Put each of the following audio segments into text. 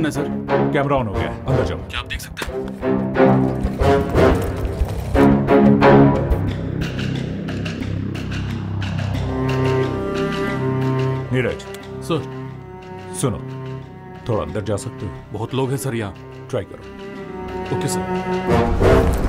करना sir. Camera on हो गया। है। अंदर जाओ। क्या आप देख सकते हैं? नीरज। सर। सुनो। थोड़ा अंदर जा सकते हो। बहुत लोग हैं सर यहाँ। ट्राई करो। Okay sir.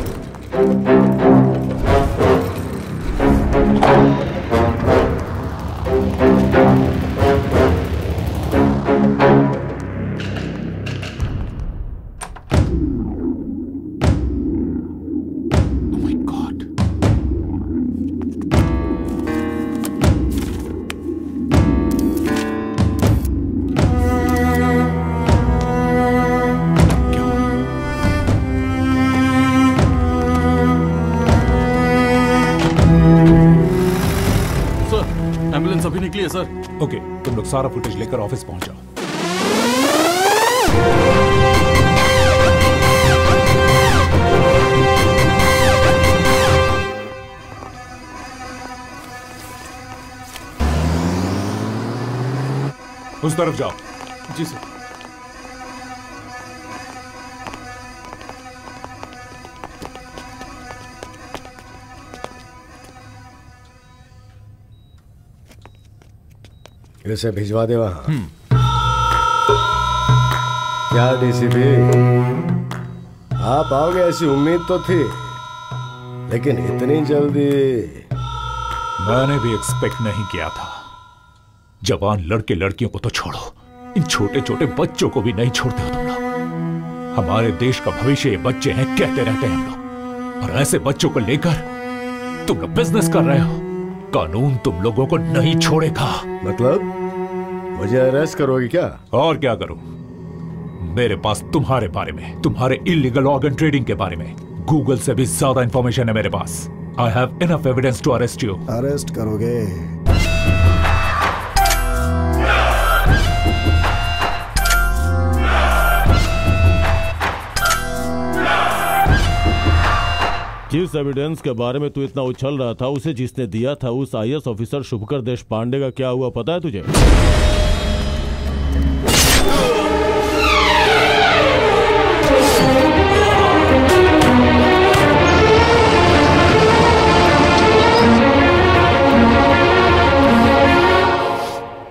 सारा फुटेज लेकर ऑफ़िस पहुँचा उस तरफ़ जाओ। जी सर। इसे भिजवा दे वहाँ क्या डीसीपी आप आओगे ऐसी उम्मीद तो थी लेकिन इतनी जल्दी। मैंने भी एक्सपेक्ट नहीं किया था। जवान लड़के लड़कियों को तो छोड़ो। इन छोटे छोटे बच्चों को भी नहीं छोड़ते हो तुम लोग। हमारे देश का भविष्य ये बच्चे हैं कहते रहते हैं हम लोग। और ऐसे बच्चों को लेकर तुम लोग बिज़नेस कर रहे हो। कानून तुम लोगों को नहीं छोड़ेगा। मतलब? मुझे अरेस्ट करोगे क्या? और क्या करूँ? मेरे पास तुम्हारे बारे में तुम्हारे इलीगल ऑर्गन ट्रेडिंग के बारे में गूगल से भी ज़्यादा इंफॉर्मेशन है मेरे पास। I have enough evidence to arrest you arrest करोगे। जिस एविडेंस के बारे में तू इतना उछल रहा था उसे जिसने दिया था उस आईएएस ऑफिसर शुभकर देश पांडे का क्या हुआ पता है तुझे?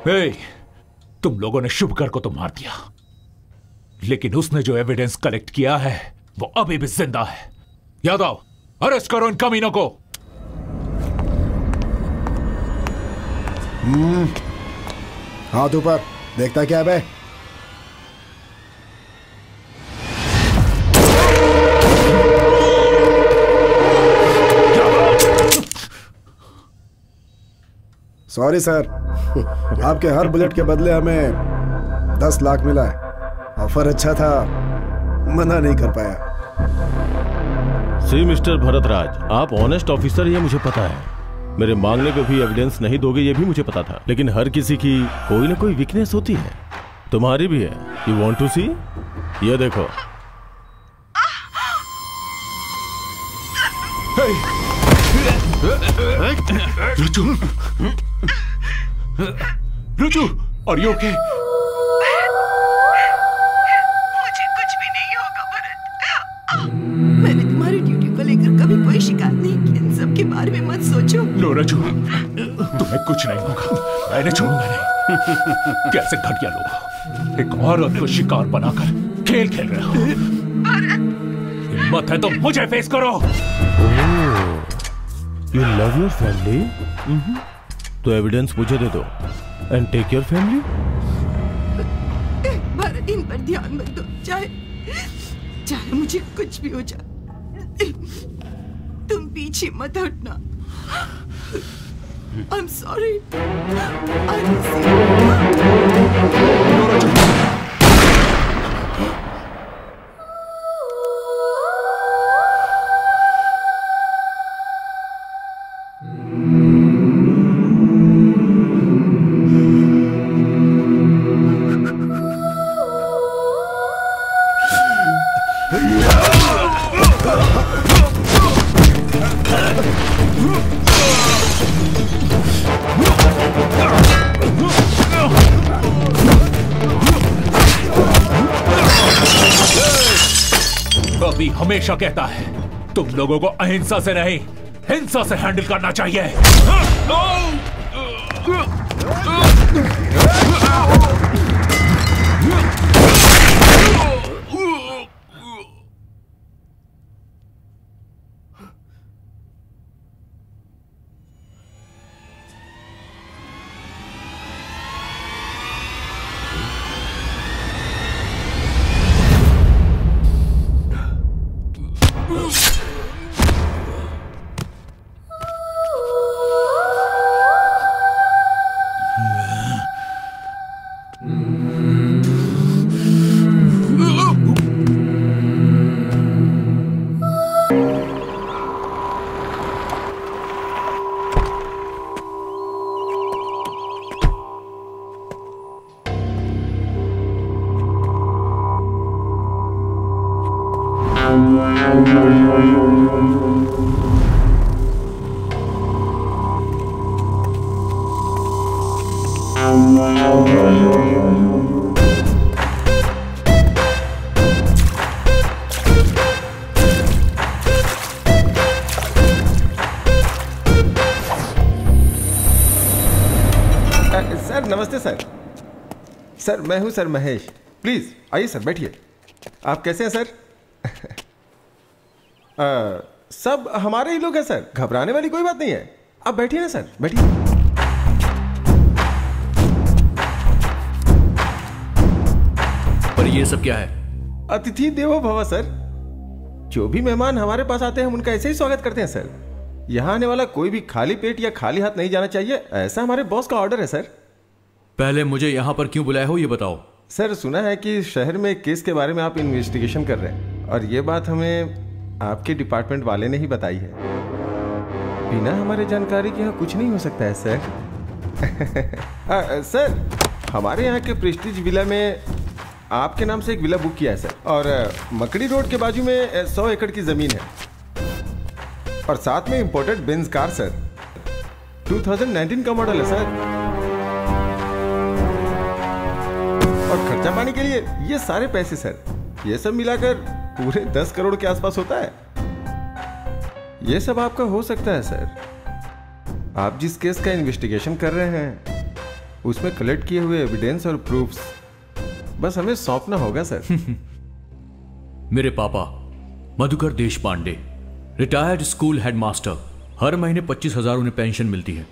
हे, तुम लोगों ने शुभकर को तो मार दिया। लेकिन उसने जो एविडेंस कलेक्ट किया है वो अभी भी ज़िंदा है। यादव अरेस्ट करो इन कमीनों को। हाथ ऊपर देखता क्या बे सॉरी सर आपके हर बुलेट के बदले हमें दस लाख मिला है ऑफ़र अच्छा था मना नहीं कर पाया सी मिस्टर भरतराज आप ऑनेस्ट ऑफिसर ये मुझे पता है मेरे मांगने पे भी एविडेंस नहीं दोगे ये भी मुझे पता था लेकिन हर किसी की कोई ना कोई वीकनेस होती है तुम्हारी भी है यू वांट टू सी ये देखो रुचु रुचु और यू ओके मुझे कुछ भी नहीं होगा भरत। मैंने तुम्हारी ड्यूटी को लेकर कभी कोई शिकायत नहीं की। इन सब के बारे में मत सोचो। रजू तुम्हें कुछ नहीं होगा। मैंने छोड़ूँगा नहीं कैसे घटिया लोग एक औरत को शिकार बनाकर खेल खेल रहे हो। हिम्मत है तो मुझे फेस करो। यू लव योर फैमिली तो एविडेंस मुझे दे दो। And take your family Bharat इन पर ध्यान मत दो। चाहे चाहे मुझे कुछ भी हो जाए। तुम पीछे मत हटना। I'm sorry. I miss हमेशा कहता है तुम लोगों को अहिंसा से नहीं हिंसा से हैंडल करना चाहिए. सर मैं हूँ सर महेश। प्लीज़ आइए सर बैठिए। आप कैसे हैं सर? अ, सब हमारे ही लोग हैं सर। घबराने वाली कोई बात नहीं है। आप बैठिए ना सर बैठिए। पर ये सब क्या है? अतिथि देवो भव सर। जो भी मेहमान हमारे पास आते हैं हम उनका ऐसे ही स्वागत करते हैं सर। यहाँ आने वाला कोई भी खाली पेट या खाली हाथ नहीं जाना चाहिए ऐसा हमारे बॉस का ऑर्डर है सर। पहले मुझे यहाँ पर क्यों बुलाया हो ये बताओ। सर सुना है कि शहर में एक केस के बारे में आप इन्वेस्टिगेशन कर रहे हैं और ये बात हमें आपके डिपार्टमेंट वाले ने ही बताई है। बिना हमारे जानकारी के यहाँ कुछ नहीं हो सकता है सर। आ, सर हमारे यहाँ के प्रेस्टीज विला में आपके नाम से एक विला बुक किया है सर। और मकड़ी रोड के बाजू में सौ एकड़ की ज़मीन है। और साथ में इंपोर्टेड बेंज कार सर। 2019 का मॉडल है सर। और खर्चा पानी के लिए ये सारे पैसे, सर, ये सब मिलाकर पूरे दस करोड़ के आसपास होता है। ये सब आपका हो सकता है, सर। आप जिस केस का इन्वेस्टिगेशन कर रहे हैं, उसमें कलेक्ट किए हुए एविडेंस और प्रूफ्स बस हमें सौंपना होगा, सर। मेरे papa, Madhukar Desh Pandey retired school headmaster हर महीने पच्चीस हज़ार उन्हें पेंशन मिलती है।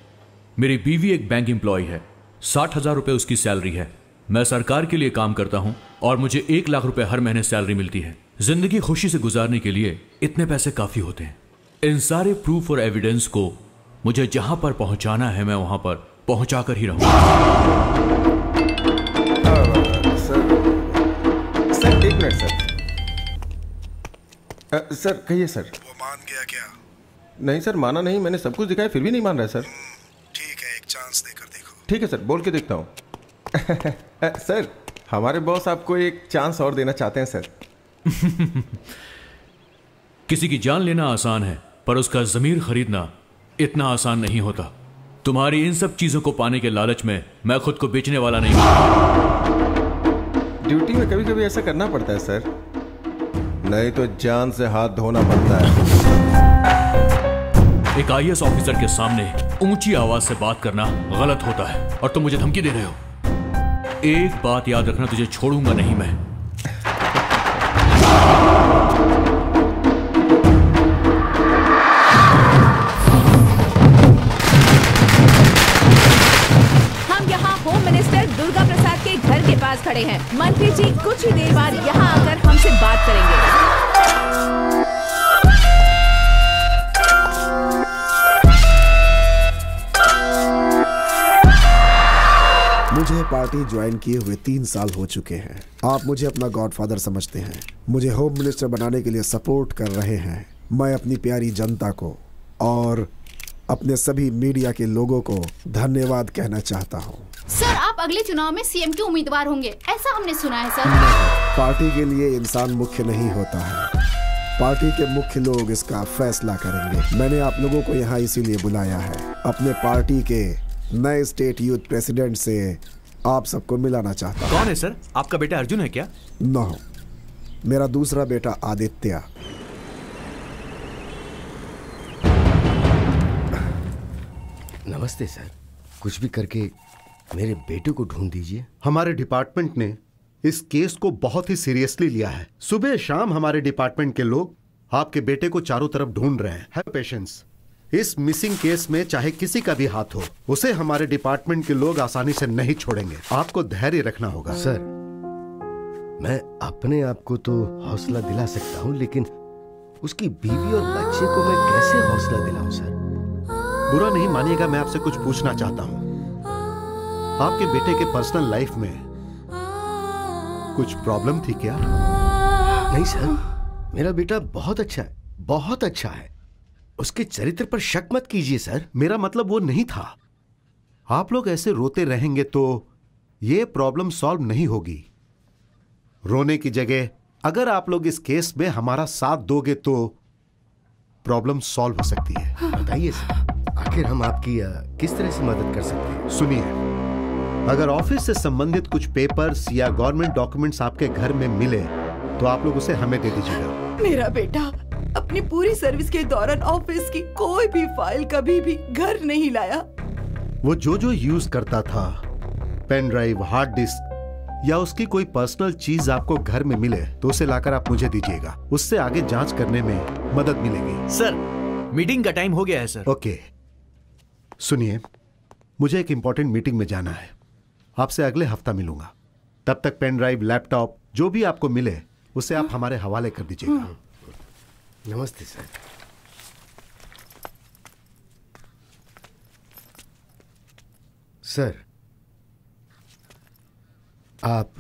मेरी बीवी एक बैंक एम्प्लॉय है, साठ हज़ार रुपये उसकी सैलरी है। मैं सरकार के लिए काम करता हूँ और मुझे एक लाख रुपए हर महीने सैलरी मिलती है। ज़िंदगी खुशी से गुजारने के लिए इतने पैसे काफ़ी होते हैं। इन सारे प्रूफ और एविडेंस को मुझे जहाँ पर पहुंचाना है मैं वहाँ पर पहुँचा कर ही रहूँगा। सर सर एक मिनट सर। सर कहिए सर। वो मान गया क्या? नहीं सर माना नहीं मैंने सब कुछ दिखाया फिर भी नहीं मान रहा है सर। ठीक है एक चांस देकर देखो। ठीक है सर बोल के देखता हूँ। सर हमारे बॉस आपको एक चांस और देना चाहते हैं सर। किसी की जान लेना आसान है पर उसका जमीर खरीदना इतना आसान नहीं होता। तुम्हारी इन सब चीज़ों को पाने के लालच में मैं खुद को बेचने वाला नहीं हूँ। ड्यूटी में कभी कभी ऐसा करना पड़ता है सर। नहीं तो जान से हाथ धोना पड़ता है। एक आई ऑफिसर के सामने ऊँची आवाज़ से बात करना गलत होता है और तुम मुझे धमकी दे रहे हो। एक बात याद रखना, तुझे छोड़ूँगा नहीं मैं। हम यहाँ होम मिनिस्टर दुर्गा प्रसाद के घर के पास खड़े हैं। मंत्री जी, कुछ ही देर बाद यहाँ आकर हमसे बात करेंगे। मुझे पार्टी ज्वाइन किए हुए तीन साल हो चुके हैं। आप मुझे अपना गॉडफादर समझते हैं। मुझे होम मिनिस्टर बनाने के लिए सपोर्ट कर रहे हैं। मैं अपनी प्यारी जनता को और अपने सभी मीडिया के लोगों को धन्यवाद कहना चाहता हूँ। सर आप अगले चुनाव में सीएम के उम्मीदवार होंगे। ऐसा हमने सुना है सर। पार्टी के लिए इंसान मुख्य नहीं होता है। पार्टी के मुख्य लोग इसका फैसला करेंगे। मैंने आप लोगों को यहाँ इसीलिए बुलाया है। अपने पार्टी के नए स्टेट यूथ प्रेसिडेंट से आप सबको मिलाना चाहता हूँ। कौन है सर? आपका बेटा अर्जुन है क्या? न हो। मेरा दूसरा बेटा आदित्य। नमस्ते सर। कुछ भी करके मेरे बेटे को ढूंढ दीजिए। हमारे डिपार्टमेंट ने इस केस को बहुत ही सीरियसली लिया है। सुबह शाम हमारे डिपार्टमेंट के लोग आपके बेटे को चारों तरफ़ ढूंढ रहे हैं। पेशेंस इस मिसिंग केस में चाहे किसी का भी हाथ हो उसे हमारे डिपार्टमेंट के लोग आसानी से नहीं छोड़ेंगे। आपको धैर्य रखना होगा। सर मैं अपने आप को तो हौसला दिला सकता हूँ लेकिन उसकी बीवी और बच्चे को मैं कैसे हौसला दिलाऊं सर? बुरा नहीं मानिएगा मैं आपसे कुछ पूछना चाहता हूँ। आपके बेटे के पर्सनल लाइफ में कुछ प्रॉब्लम थी क्या? नहीं सर मेरा बेटा बहुत अच्छा है बहुत अच्छा है। उसके चरित्र पर शक मत कीजिए सर। मेरा मतलब वो नहीं था। आप लोग ऐसे रोते रहेंगे तो ये प्रॉब्लम सॉल्व नहीं होगी। रोने की जगह अगर आप लोग इस केस में हमारा साथ दोगे तो प्रॉब्लम सॉल्व हो सकती है। बताइए सर आखिर हम आपकी अ, किस तरह से मदद कर सकते हैं? सुनिए अगर ऑफ़िस से संबंधित कुछ पेपर्स या गवर्नमेंट डॉक्यूमेंट्स आपके घर में मिले तो आप लोग उसे हमें दे दीजिएगा। मेरा बेटा अपनी पूरी सर्विस के दौरान ऑफ़िस की कोई भी फ़ाइल कभी भी घर नहीं लाया। वो जो जो यूज़ करता था पेन ड्राइव हार्ड डिस्क या उसकी कोई पर्सनल चीज़ आपको घर में मिले तो उसे लाकर आप मुझे दीजिएगा। उससे आगे जाँच करने में मदद मिलेगी। सर मीटिंग का टाइम हो गया है सर। ओके। सुनिए मुझे एक इंपॉर्टेंट मीटिंग में जाना है। आपसे अगले हफ़्ता मिलूँगा। तब तक पेन ड्राइव लैपटॉप जो भी आपको मिले उसे आप हमारे हवाले कर दीजिएगा। नमस्ते सर। सर आप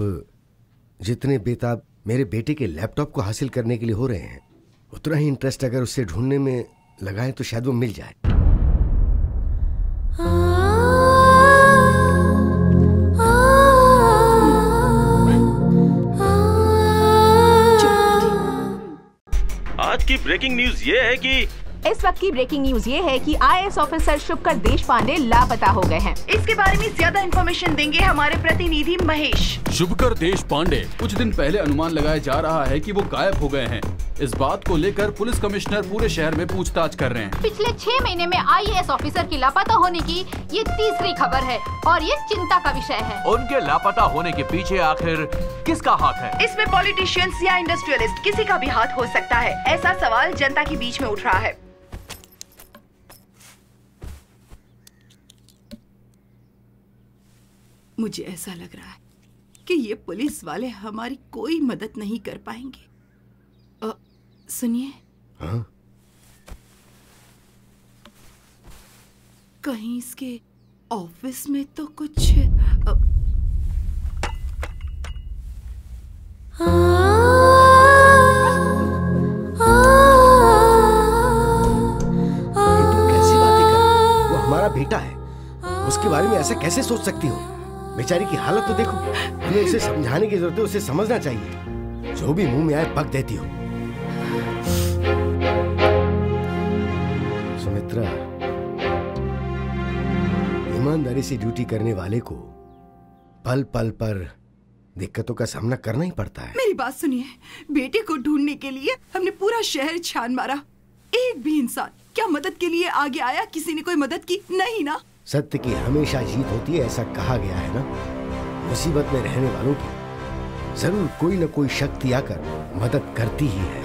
जितने बेताब मेरे बेटे के लैपटॉप को हासिल करने के लिए हो रहे हैं उतना ही इंटरेस्ट अगर उससे ढूँढने में लगाएँ तो शायद वो मिल जाए। आज की ब्रेकिंग न्यूज़ ये है कि इस वक्त की ब्रेकिंग न्यूज़ ये है कि आईएएस ऑफिसर शुभकर देश पांडे लापता हो गए हैं। इसके बारे में ज़्यादा इन्फॉर्मेशन देंगे हमारे प्रतिनिधि महेश। शुभकर देश पांडे कुछ दिन पहले अनुमान लगाया जा रहा है कि वो गायब हो गए हैं। इस बात को लेकर पुलिस कमिश्नर पूरे शहर में पूछताछ कर रहे हैं। पिछले छह महीने में आईएएस ऑफिसर की लापता होने की ये तीसरी खबर है और ये चिंता का विषय है। उनके लापता होने के पीछे आखिर किसका हाथ है? इसमें पॉलिटिशियंस या इंडस्ट्रियलिस्ट किसी का भी हाथ हो सकता है। ऐसा सवाल जनता के बीच में उठ रहा है। मुझे ऐसा लग रहा है कि ये पुलिस वाले हमारी कोई मदद नहीं कर पाएँगे सुनिए हाँ? कहीं इसके ऑफ़िस में तो कुछ ये तुम कैसी बातें कर रही हो? वो हमारा बेटा है उसके बारे में ऐसा कैसे सोच सकती हो बेचारी की हालत तो देखो। हमें उसे समझाने की ज़रूरत है, उसे समझना चाहिए। जो भी मुँह में आए पक देती हो। सुमित्रा, ईमानदारी से ड्यूटी करने वाले को पल पल पर दिक्कतों का सामना करना ही पड़ता है। मेरी बात सुनिए। बेटे को ढूँढने के लिए हमने पूरा शहर छान मारा। एक भी इंसान क्या मदद के लिए आगे आया, किसी ने कोई मदद की? नहीं ना। सत्य की हमेशा जीत होती है ऐसा कहा गया है ना? मुसीबत में रहने वालों की ज़रूर कोई ना कोई शक्ति आकर मदद करती ही है।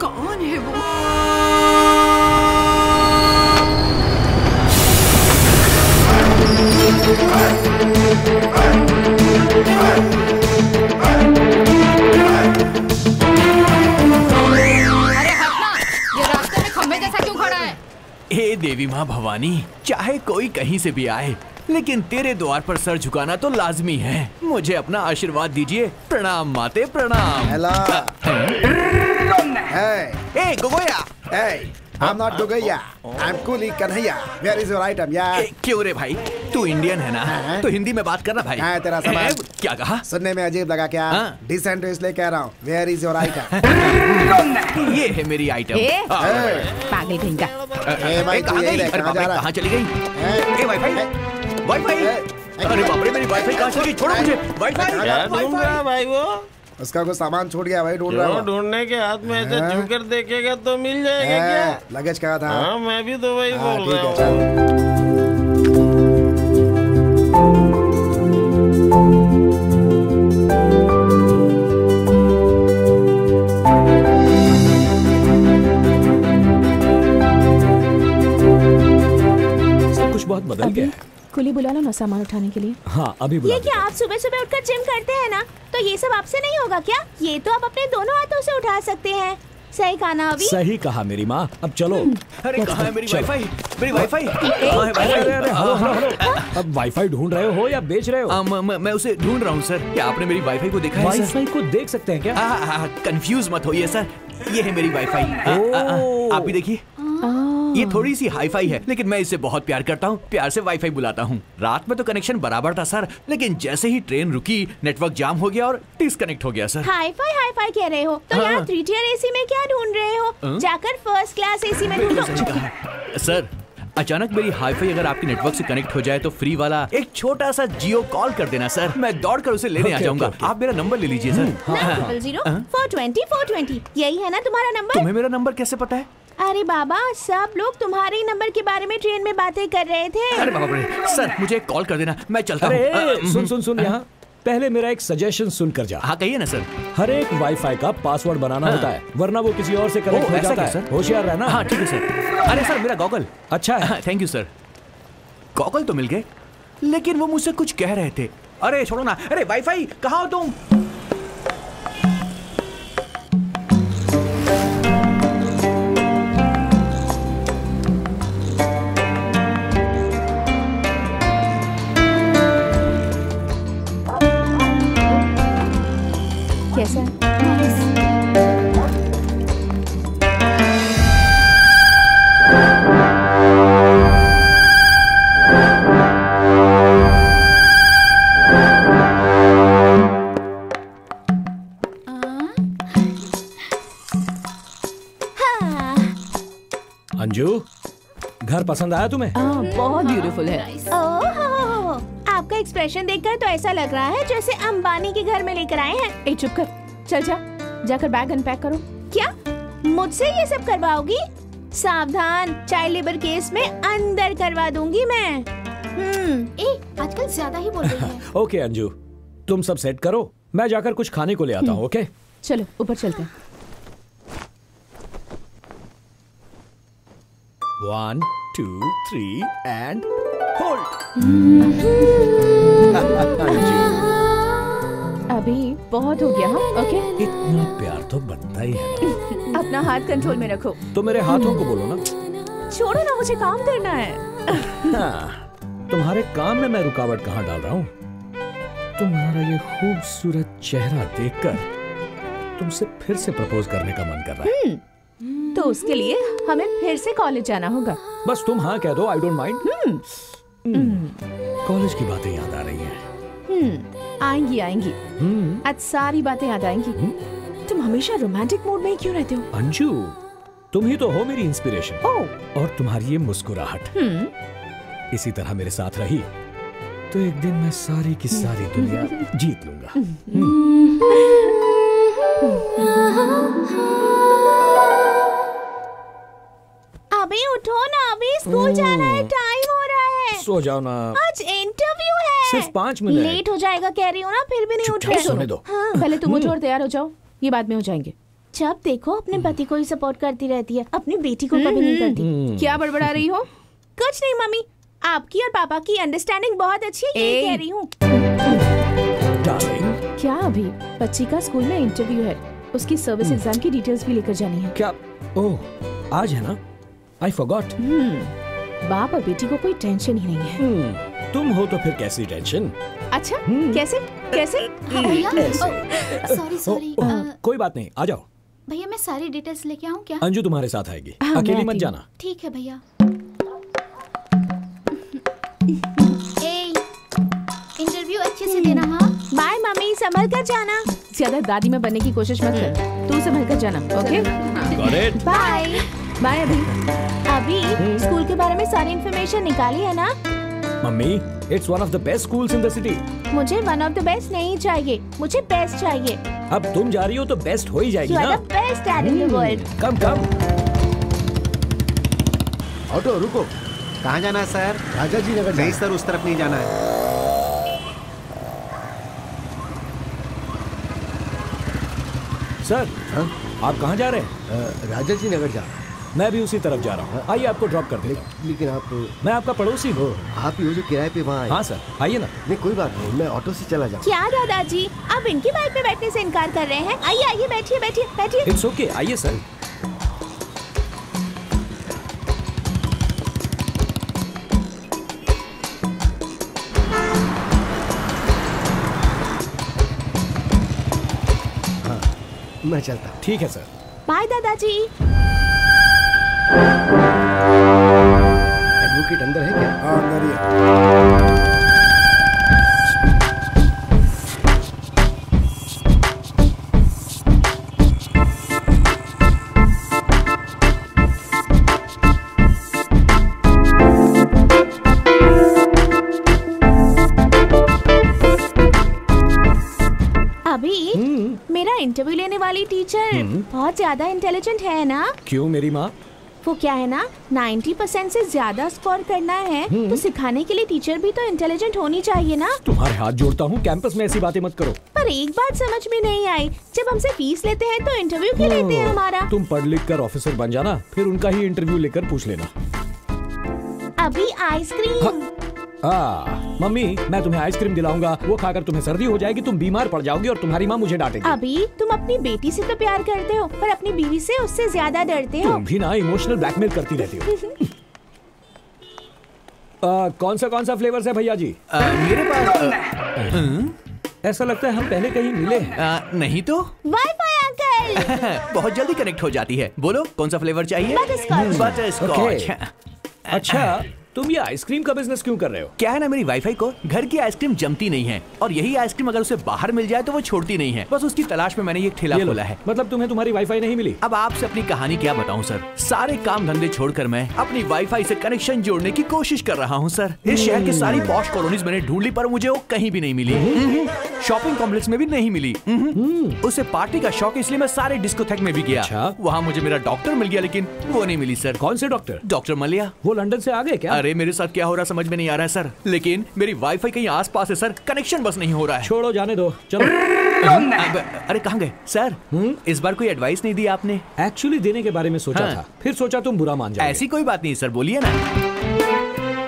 कौन है वो? अरे है देवी माँ भवानी चाहे कोई कहीं से भी आए लेकिन तेरे द्वार पर सर झुकाना तो लाजमी है। मुझे अपना आशीर्वाद दीजिए। प्रणाम माते प्रणाम। ए गोगोया। Hey, I'm not Dugaya. I'm Kuli Kanhaiya. Where is your item? Yeah. ए, क्यों रे भाई? तू इंडियन है ना? हाँ। तो हिंदी में बात करना भाई। हाँ, तेरा। ए, क्या कहा? सुनने में अजीब लगा क्या? हाँ। डिसेंट इसलिए कह रहा हूँ। वेयर इज़ योर आइटम ये है मेरी आइटम ए, पागल का ए, भाई, कहाँ गई। अरे कहाँ रहा है? चली गई? ए। वाईफाई वाईफाई अरे बाप रे मेरी वाईफाई कहाँ चली गई? छोड़ो मुझे। वाईफाई क्या वाईफाई भाई वो? उसका कोई सामान छूट गया भाई ढूंढ रहा ढूँढने के हाथ में ऐसे हाँ? कर देखेगा तो मिल जाएगा क्या? हाँ, लगेज कहा था। हाँ मैं भी तो वही हाँ, बोल रहा हूँ सब कुछ बहुत बदल गया है। कुली बुला लो ना सामान उठाने के लिए। हाँ अभी बुला ये क्या आप सुबह सुबह उठकर जिम करते हैं ना? तो ये सब आपसे नहीं होगा क्या? ये तो आप अपने दोनों हाथों से उठा सकते हैं। सही कहा ना अभी? सही कहा मेरी माँ। अब चलो। अरे कहाँ है मेरी वाईफाई मेरी वाईफाई कहाँ है वाईफाई हेलो अब वाईफाई ढूंढ रहे हो या बेच रहे हो? आ, म- म- मैं उसे ढूंढ रहा हूँ सर। क्या आपने मेरी वाईफाई को देखा है वाईफाई को देख सकते हैं क्या? कंफ्यूज मत होइए सर। ये है मेरी वाईफाई आप भी देखिए। ये थोड़ी सी हाई फाई है लेकिन मैं इसे बहुत प्यार करता हूँ प्यार से वाईफाई बुलाता हूँ। रात में तो कनेक्शन बराबर था सर लेकिन जैसे ही ट्रेन रुकी नेटवर्क जाम हो गया और डिस्कनेक्ट हो गया sir hi fi hi fi कह रहे हो? तो हाँ। यहाँ थ्री टीयर एसी में क्या ढूंढ रहे हो? हाँ? जाकर फ़र्स्ट क्लास एसी में ढूंढो। सर अचानक मेरी हाईफाई अगर आपके नेटवर्क से कनेक्ट हो जाए तो फ्री वाला एक छोटा सा जियो कॉल कर देना सर मैं दौड़ कर उसे लेने okay, आ जाऊँगा। okay, okay. आप मेरा नंबर ले लीजिए sir zero four twenty four twenty. यही है ना तुम्हारा नंबर तुम्हें मेरा नंबर कैसे पता है? अरे बाबा सब लोग तुम्हारे ही नंबर के बारे में ट्रेन में बातें कर रहे थे। अरे बाबा रे सर मुझे एक कॉल कर देना मैं चलता हूँ। अरे सुन सुन सुन यहाँ। पहले मेरा एक सजेशन सुन कर जा। हाँ कहिए ना सर। हर एक वाईफाई का पासवर्ड बनाना हाँ। होता है वरना वो किसी और से कनेक्ट हो जाता है। होशियार रहना। हाँ ठीक है सर। अरे सर मेरा गॉगल। अच्छा है। थैंक यू सर गॉगल तो मिल गए लेकिन वो मुझसे कुछ कह रहे थे। अरे छोड़ो ना। अरे वाईफाई कहाँ हो तुम? कैसा हाँ, अंजू घर पसंद आया तुम्हें? हाँ, बहुत ब्यूटीफुल है। ओह, आपका एक्सप्रेशन देखकर तो ऐसा लग रहा है जैसे अंबानी के घर में लेकर आए हैं। ए चुप कर। चल जा जाकर बैग अनपैक करो। क्या? मुझसे ये सब करवाओगी? सावधान चाइल्ड लेबर केस में अंदर करवा दूँगी मैं। हम्म। ए आजकल ज़्यादा ही बोल रही है। ओके अंजू। तुम सब सेट करो। मैं जाकर कुछ खाने को ले आता हूँ ओके? चलो ऊपर चलते हैं। One two three and hold बहुत हो गया हाँ? ओके इतना प्यार तो बनता ही है अपना हाथ कंट्रोल में रखो। तो मेरे हाथों को बोलो ना। छोड़ो ना मुझे काम करना है। हाँ, तुम्हारे काम में मैं रुकावट कहाँ डाल रहा हूँ? तुम्हारा ये खूबसूरत चेहरा देखकर तुमसे फिर से प्रपोज करने का मन कर रहा है। तो उसके लिए हमें फिर से कॉलेज जाना होगा। बस तुम हाँ कह दो आई डोंट माइंड कॉलेज की बातें याद आ रही हैं। हम्म आएँगी आएँगी। हम्म, आज सारी बातें याद आएँगी। तुम हमेशा रोमांटिक मूड में ही क्यों रहते हो? अंजू तुम ही तो हो मेरी इंस्पिरेशन ओह और तुम्हारी ये मुस्कुराहट। हम्म। इसी तरह मेरे साथ रही। तो एक दिन मैं सारी की सारी दुनिया जीत लूँगा। अभी उठो ना अभी स्कूल जाना है टाइम सो जाओ ना। आज इंटरव्यू है। सिर्फ़ पाँच मिनट। लेट हो जाएगा कह रही हूँ ना फिर भी नहीं उठ रहे सोने दो। हाँ, पहले तुम उठो और तैयार हो जाओ। ये बाद में हो जाएँगे। जब देखो अपने पति को ही सपोर्ट करती रहती है अपनी बेटी को कभी नहीं करती। क्या बड़बड़ा रही हो? कुछ नहीं मम्मी। आपकी और पापा की अंडरस्टैंडिंग बहुत अच्छी है यही कह रही हूँ। क्या अभी? बच्ची का स्कूल में इंटरव्यू है। उसकी सर्विस एग्ज़ाम की डिटेल्स भी लेकर जानी है। क्या? ओह आज है ना? I forgot hmm. बाप और बेटी को कोई टेंशन ही नहीं है। तुम हो तो फिर कैसी टेंशन अच्छा कैसे? कैसे? भैया। सॉरी सॉरी कोई बात नहीं आ जाओ। भैया मैं सारी डिटेल्स लेके आऊँ क्या? अंजू तुम्हारे साथ आएगी। हाँ, अकेली मत जाना। ठीक है भैया। इंटरव्यू अच्छे से देना हाँ? बाय मम्मी संभल कर जाना। ज़्यादा दादी में बनने की कोशिश मत कर। तू संभल कर जाना ओके बाय बाय अभी। अभी स्कूल के बारे में सारी इन्फॉर्मेशन निकाली है ना? Mummy it's one of the best schools in the city मुझे वन ऑफ़ द बेस्ट नहीं चाहिए मुझे बेस्ट चाहिए। अब तुम जा रही हो तो बेस्ट हो ही जाएगी ना? Best dad in the world come come auto रुको। कहाँ जाना है सर? राजा जी नगर नहीं सर उस तरफ़ नहीं जाना है। सर आप कहाँ जा रहे हैं? राजा जी नगर जा। मैं भी उसी तरफ़ जा रहा हूँ। आइए आपको ड्रॉप कर देता दे लेकिन आप मैं आपका पड़ोसी हूँ। आप ही हो जो किराए पे वहाँ हाँ सर। आइए ना। नहीं कोई बात नहीं मैं ऑटो से चला जाऊँ। क्या दादाजी आप इनकी बाइक पे बैठने से इनकार कर रहे हैं? आइए आइए बैठिए बैठिए बैठिए। इट्स ओके आइए सर। मैं चलता ठीक है सर। बाय दादाजी। एडवोकेट अंदर है क्या? हाँ अंदर ही अभी मेरा इंटरव्यू लेने वाली टीचर हम्म। बहुत ज़्यादा इंटेलिजेंट है ना? क्यों मेरी माँ? वो क्या है ना 90 परसेंट ऐसी ज़्यादा स्कोर करना है। हम्म। तो सिखाने के लिए टीचर भी तो इंटेलिजेंट होनी चाहिए ना। तुम्हारे हाथ जोड़ता हूँ कैंपस में ऐसी बातें मत करो। पर एक बात समझ में नहीं आई। जब हमसे फ़ीस लेते हैं तो इंटरव्यू क्यों लेते हैं हमारा? तुम पढ़ लिख कर ऑफिसर बन जाना फिर उनका ही इंटरव्यू लेकर पूछ लेना। अभी आइसक्रीम आ, मम्मी मैं तुम्हें आइसक्रीम दिलाऊँगा। वो खाकर तुम्हें सर्दी हो जाएगी तुम बीमार पड़ जाओगी और तुम्हारी माँ मुझे डांटेगी। अभी तुम अपनी बेटी से तो प्यार करते हो पर अपनी बीवी से उससे ज़्यादा डरते हो। तुम भी ना इमोशनल ब्लैकमेल करती रहती हो। आ, कौन सा कौन सा फ्लेवर्स है भैया जी? आ, मेरे पास ऐसा लगता है हम पहले कहीं मिले हैं। नहीं तो? वाईफाई अंकल बहुत जल्दी कनेक्ट हो जाती है। बोलो कौन सा फ्लेवर चाहिए. Butter Okay. अच्छा तुम ये आइसक्रीम का बिज़नेस क्यों कर रहे हो? क्या है ना मेरी वाईफाई को? घर की आइसक्रीम जमती नहीं है। और यही आइसक्रीम अगर उसे बाहर मिल जाए तो वो छोड़ती नहीं है। बस उसकी तलाश में मैंने ये ठेला खोला है। मतलब तुम्हें तुम्हारी वाईफाई नहीं मिली? अब आपसे अपनी कहानी क्या बताऊँ सर? सारे काम धंधे छोड़कर मैं अपनी वाईफाई से कनेक्शन जोड़ने की कोशिश कर रहा हूँ सर। इस शहर की सारी पॉश कॉलोनीज मैंने ढूंढ ली पर मुझे वो कहीं भी नहीं मिली। शॉपिंग कॉम्प्लेक्स में भी नहीं मिली। उसे पार्टी का शौक इसलिए मैं सारे डिस्कोथेक में भी गया। अच्छा। वहाँ मुझे मेरा डॉक्टर मिल गया लेकिन वो नहीं मिली सर। कौन से डॉक्टर डॉक्टर मलिया। वो लंदन से आ गए क्या? अरे मेरे साथ क्या हो रहा है समझ में नहीं आ रहा है सर। लेकिन मेरी वाईफाई कहीं आस पास है सर। कनेक्शन बस नहीं हो रहा है। छोड़ो जाने दो। चलो। अरे कहाँ गए? सर इस बार कोई एडवाइस नहीं दी आपने? एक्चुअली देने के बारे में सोचा हाँ। था। फिर सोचा तुम बुरा मान जाओगे। ऐसी कोई बात नहीं सर बोलिए ना।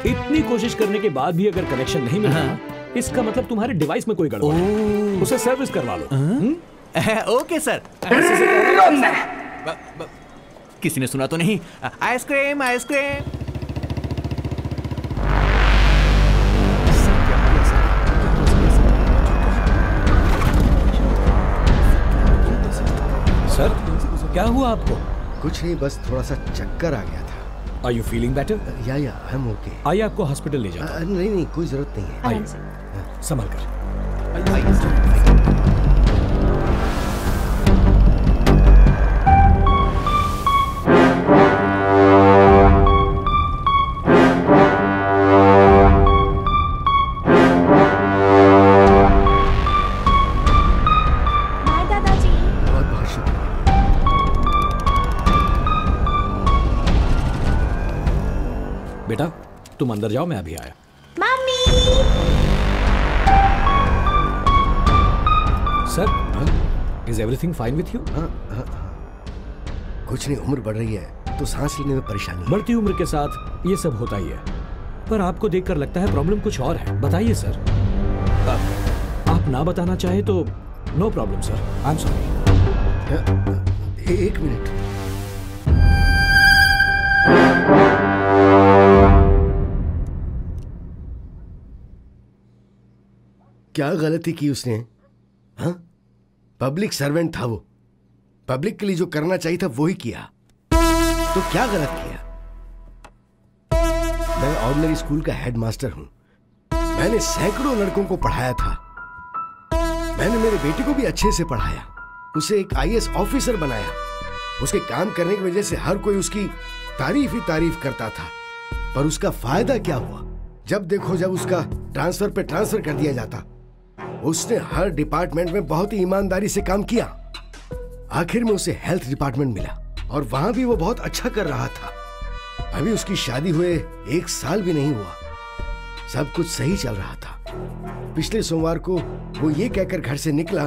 इतनी कोशिश करने के बाद भी अगर कनेक्शन नहीं मिला हाँ। इसका मतलब तुम्हारे डिवाइस में कोई गड़बड़ है। उसे सर्विस करवा लो। हम्म? Okay sir. किसी ने सुना तो नहीं? Ice cream ice cream. Sir. क्या हुआ आपको? कुछ नहीं बस थोड़ा सा चक्कर आ गया था। आर यू फीलिंग बेटर या या आई एम ओके आइए आपको हॉस्पिटल ले जाता नहीं नहीं कोई ज़रूरत नहीं है। आइए। संभल कर। अंदर जाओ मैं अभी आया। Mummy! Sir is everything fine with you हाँ हाँ हाँ। कुछ नहीं उम्र बढ़ रही है तो सांस लेने में परेशानी बढ़ती उम्र के साथ ये सब होता ही है। पर आपको देखकर लगता है प्रॉब्लम कुछ और है। बताइए सर। आप, आप ना बताना चाहे तो no problem sir. I am sorry एक मिनट। क्या गलती की उसने? हाँ? पब्लिक सर्वेंट था वो। पब्लिक के लिए जो करना चाहिए था, वो ही किया। तो क्या गलत किया? मैं ऑर्डिनरी स्कूल का हेडमास्टर हूँ। मैंने सैकड़ों लड़कों को पढ़ाया था। मैंने मेरे बेटे को भी अच्छे से पढ़ाया। उसे एक आईएएस ऑफिसर बनाया। उसके काम करने की वजह से हर कोई उसकी तारीफ़ ही तारीफ़ करता था। पर उसका फ़ायदा क्या हुआ? जब देखो जब उसका ट्रांसफ़र पे ट्रांसफ़र कर दिया जाता। उसने हर डिपार्टमेंट में बहुत ही ईमानदारी से काम किया। आखिर में उसे हेल्थ डिपार्टमेंट मिला और वहाँ भी वो बहुत अच्छा कर रहा था। अभी उसकी शादी हुए एक साल भी नहीं हुआ। सब कुछ सही चल रहा था। पिछले सोमवार को वो ये कहकर घर से निकला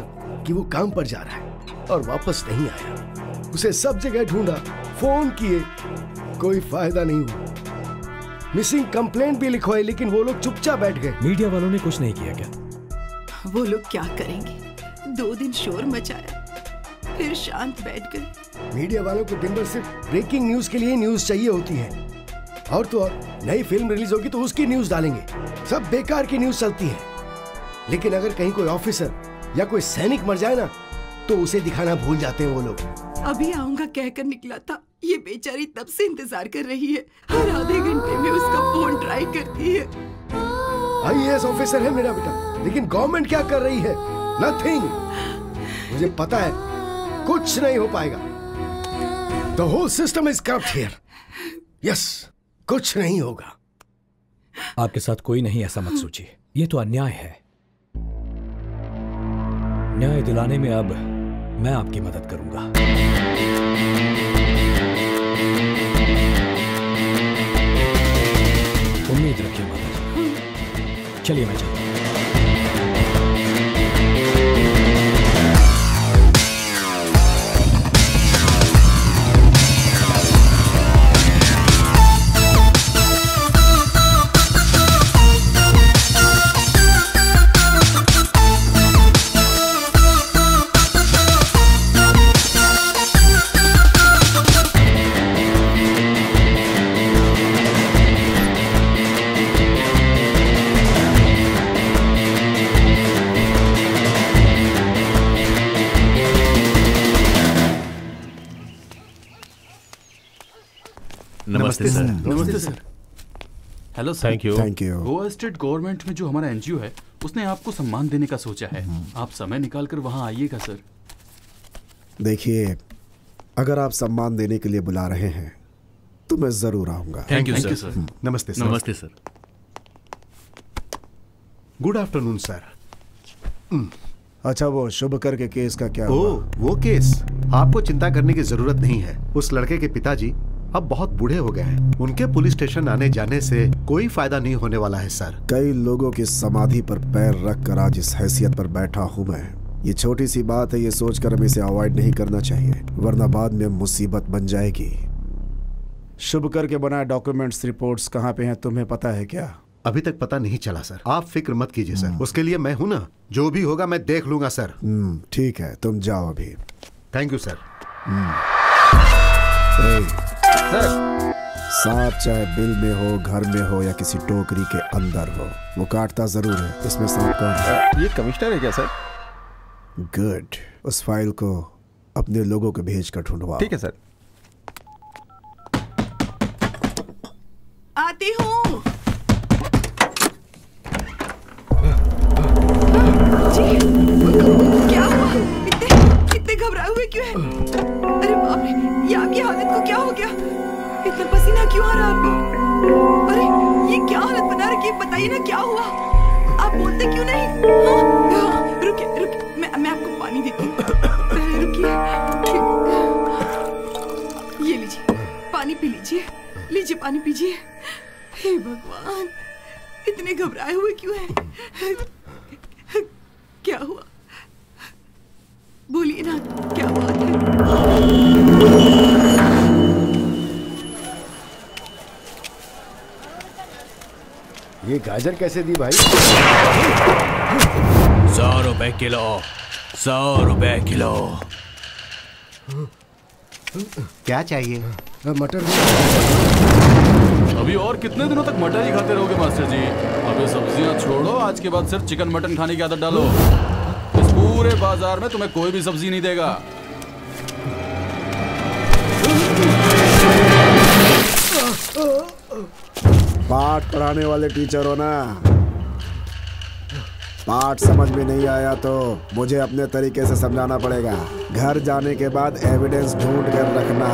कि वो काम पर जा रहा है और वापस नहीं आया। उसे सब जगह ढूंढा, फ़ोन किए, कोई फ़ायदा नहीं हुआ। मिसिंग कंप्लेंट भी लिखवाई, लेकिन वो लोग चुपचाप बैठ गए। मीडिया वालों ने कुछ नहीं किया क्या? वो लोग क्या करेंगे? दो दिन शोर मचाया फिर शांत बैठ गए। मीडिया वालों को दिन भर सिर्फ़ ब्रेकिंग न्यूज़ के लिए न्यूज़ चाहिए होती है। और तो और नई फ़िल्म रिलीज़ होगी तो उसकी न्यूज़ डालेंगे। सब बेकार की न्यूज़ चलती है। लेकिन अगर कहीं कोई ऑफिसर या कोई सैनिक मर जाए ना तो उसे दिखाना भूल जाते हैं वो लोग। अभी आऊँगा कहकर निकला था ये बेचारी तब से इंतज़ार कर रही है। हर आधे घंटे में उसका फ़ोन ट्राई करती है। आईएएस ऑफिसर है मेरा बेटा। लेकिन गवर्नमेंट क्या कर रही है? नथिंग मुझे पता है, कुछ नहीं हो पाएगा। The whole system is corrupt here yes कुछ नहीं होगा। आपके साथ कोई नहीं, ऐसा मत सोचिए। ये तो अन्याय है। न्याय दिलाने में अब मैं आपकी मदद करूँगा। उम्मीद रखिए मदद। चलिए मैं चलता नमस्ते सर। नमस्ते sir. Hello sir Thank you. Thank you. Goa state government में जो हमारा एनजीओ है उसने आपको सम्मान देने का सोचा है। आप समय निकाल कर वहाँ आइएगा सर। देखिए अगर आप सम्मान देने के लिए बुला रहे हैं तो मैं ज़रूर आऊँगा। थैंक यू सर नमस्ते सर नमस्ते सर गुड आफ्टरनून सर अच्छा वो शुभ कर के केस का क्या ओ हुआ? वो केस आपको चिंता करने की ज़रूरत नहीं है। उस लड़के के पिताजी अब बहुत बूढ़े हो गए हैं। उनके पुलिस स्टेशन आने जाने से कोई फ़ायदा नहीं होने वाला है सर। कई लोगों की समाधि पर पैर रख कर आज इस हैसियत पर बैठा हूँ मैं। ये छोटी सी बात है ये सोचकर हमें इसे अवॉइड नहीं करना चाहिए वरना बाद में मुसीबत बन जाएगी। शुभ करके बनाए डॉक्यूमेंट्स रिपोर्ट्स कहाँ पे हैं तुम्हें पता है क्या? अभी तक पता नहीं चला सर। आप फ़िक्र मत कीजिए सर। उसके लिए मैं हूँ ना। जो भी होगा मैं देख लूँगा सर। हम्म ठीक है तुम जाओ अभी। Thank you sir sir. सांप चाहे बिल में हो घर में हो या किसी टोकरी के अंदर हो वो काटता ज़रूर है। इसमें सांप कौन है? ये कमिश्नर है क्या सर? गुड उस फ़ाइल को अपने लोगों को भेज कर ढूंढवाओ। ठीक है सर। आती हूँ। क्या हुआ? इतने इतने घबराए हुए क्यों हैं? अरे बाप रे। ये आपकी हालत को क्या हो गया? इतना पसीना क्यों आ रहा आपको? अरे ये क्या हालत बना रखी है? बताइए ना क्या हुआ? आप बोलते क्यों नहीं? हाँ, हाँ, रुकिए रुकिए। मैं मैं आपको पानी देती हूँ। पहले रुकिए। ये लीजिए पानी पी लीजिए। लीजिए पानी पीजिए। हे भगवान इतने घबराए हुए क्यों हैं? क्या हुआ? बोलिए ना क्या बात है? ये गाजर कैसे दी भाई? सौ रुपए किलो सौ रुपए किलो। क्या चाहिए? मटर अभी और कितने दिनों तक मटर ही खाते रहोगे मास्टर जी? अभी सब्ज़ियाँ छोड़ो आज के बाद सिर्फ़ चिकन मटन खाने की आदत डालो। इस पूरे बाज़ार में तुम्हें कोई भी सब्ज़ी नहीं देगा। पाठ पढ़ाने वाले टीचर हो ना। पाठ समझ में नहीं आया तो मुझे अपने तरीके से समझाना पड़ेगा। घर जाने के बाद एविडेंस ढूंढ कर रखना।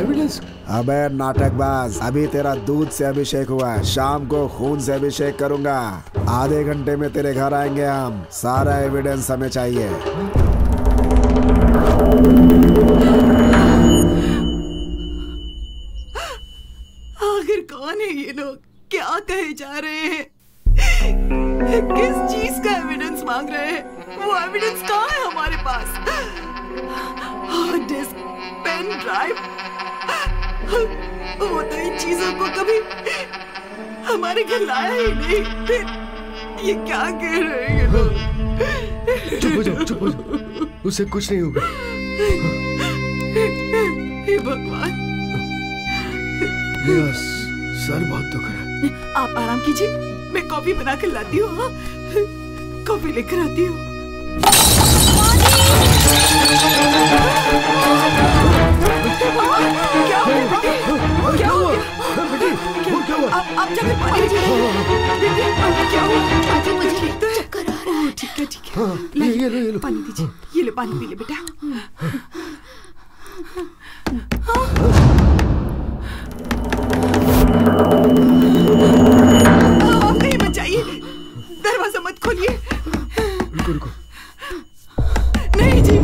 एविडेंस अबे नाटकबाज अभी तेरा दूध से अभिषेक हुआ। है शाम को खून से अभिषेक करूँगा। आधे घंटे में तेरे घर आएँगे हम। सारा एविडेंस हमें चाहिए। कौन है ये लोग क्या कहे जा रहे हैं? किस चीज़ का एविडेंस मांग रहे हैं? वो एविडेंस कहाँ है हमारे पास? डिस्क पेन ड्राइव वो तो इन चीज़ों को कभी हमारे घर लाया ही नहीं। फिर ये क्या कह रहे हैं ये लोग? चुप हो जाओ चुप हो जाओ। उसे कुछ नहीं होगा। हे भगवान। मेरा सर बहुत दुख रहा है। आप आराम कीजिए। मैं कॉफ़ी बना कर लाती हूँ हाँ? कॉफ़ी लेकर आती हूँ। क्या हुआ? बेटे क्या हुआ क्या हुआ आप आप जाकर पानी बेटे क्या हुआ मुझे ठीक तो है। चक्कर आ रहा है ठीक है ठीक है ये ये लो। ये लो पानी दीजिए ये ले पानी पी ले बेटा। आप कहीं मत दरवाज़ा मत खोलिए। रुको रुको। नहीं जी।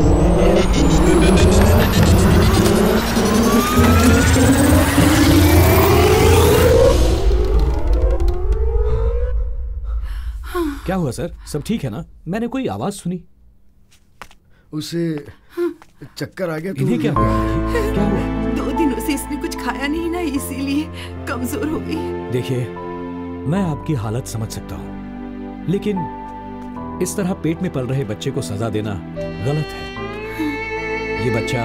क्या हुआ सर? सब ठीक है ना? मैंने कोई आवाज़ सुनी। उसे चक्कर आ गया तो क्या हुआ? क्या हुआ? कमज़ोर हो गई। देखिए, मैं आपकी हालत समझ सकता हूँ। लेकिन इस तरह पेट में पल रहे बच्चे को सजा देना गलत है। ये बच्चा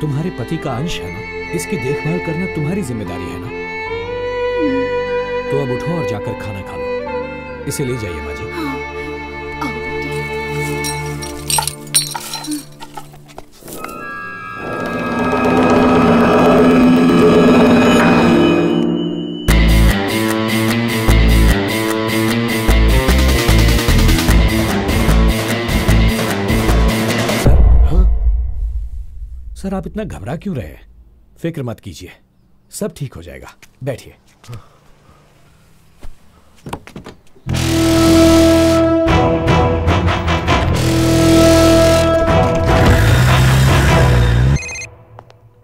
तुम्हारे पति का अंश है ना? इसकी देखभाल करना तुम्हारी ज़िम्मेदारी है ना? तो अब उठो और जाकर खाना खा लो। इसे ले जाइए, माँ सर आप इतना घबरा क्यों रहे फ़िक्र मत कीजिए। सब ठीक हो जाएगा। बैठिए।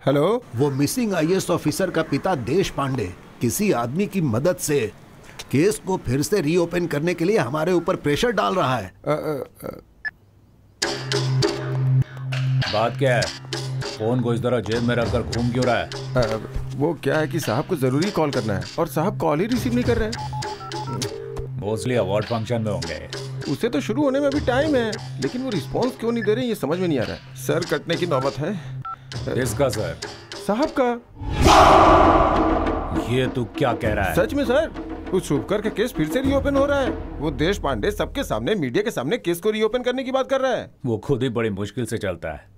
हेलो? वो मिसिंग आईएएस ऑफिसर का पिता देश पांडे किसी आदमी की मदद से केस को फिर से रीओपन करने के लिए हमारे ऊपर प्रेशर डाल रहा है। आ, आ, आ। बात क्या है? फ़ोन को इस तरह जेब में रखकर घूम क्यों रहा है? वो क्या है कि साहब को ज़रूरी कॉल करना है और साहब कॉल ही रिसीव नहीं कर रहे हैं। मोस्टली अवार्ड फ़ंक्शन में होंगे। उसे तो शुरू होने में अभी टाइम है लेकिन वो रिस्पॉन्स क्यों नहीं दे रहे ये समझ में नहीं आ रहा है। सर कटने की नौबत है। किसका सर? साहब का। ये तू क्या कह रहा है? सच में सर उस शुभकर का केस फिर से रीओपन हो रहा है। वो देश पांडे सबके सामने मीडिया के सामने केस को रीओपन करने की बात कर रहा है। वो खुद ही बड़ी मुश्किल से चलता है।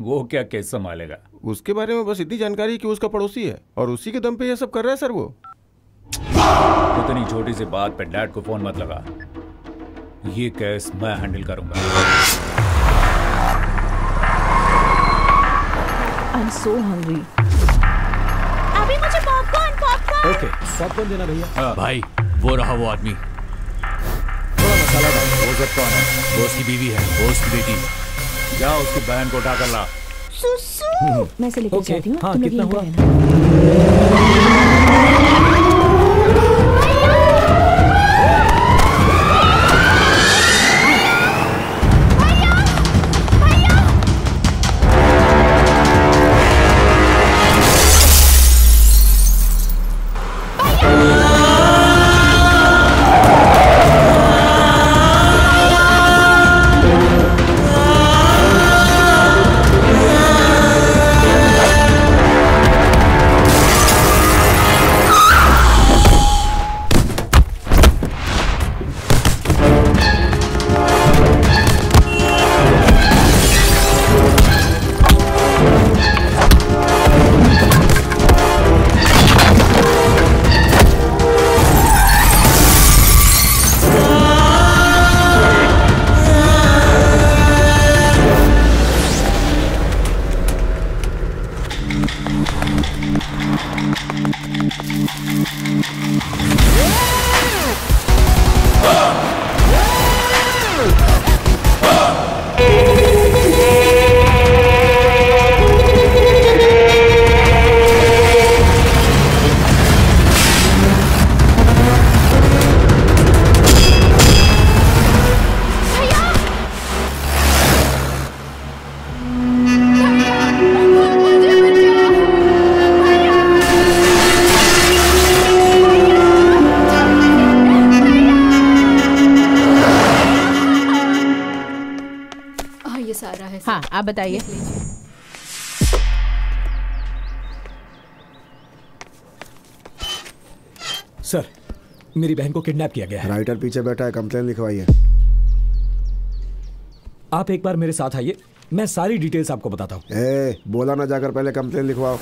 वो क्या केस संभालेगा? उसके बारे में बस इतनी जानकारी है कि उसका पड़ोसी है और उसी के दम पे ये सब कर रहा है सर वो। इतनी छोटी सी बात पे डैड को फ़ोन मत लगा। ये केस मैं हैंडल करूँगा। आई एम सो हंग्री अभी मुझे पॉपकॉर्न पॉपकॉर्न ओके पॉपकॉर्न देना भैया। भाई वो रहा वो आदमी। थोड़ा मसाला डाल। वो सब कौन है वो उसकी बीवी है वो उसकी बेटी। जा उसकी बहन को उठा कर ला? सुसु। मैं से लेकर okay. जाती हूँ। हाँ, कितना हुआ? आप बताइए। सर मेरी बहन को किडनैप किया गया है। राइटर पीछे बैठा है कंप्लेन लिखवाइए। आप एक बार मेरे साथ आइए मैं सारी डिटेल्स आपको बताता हूँ। बोला ना जाकर पहले कंप्लेन लिखवाओ।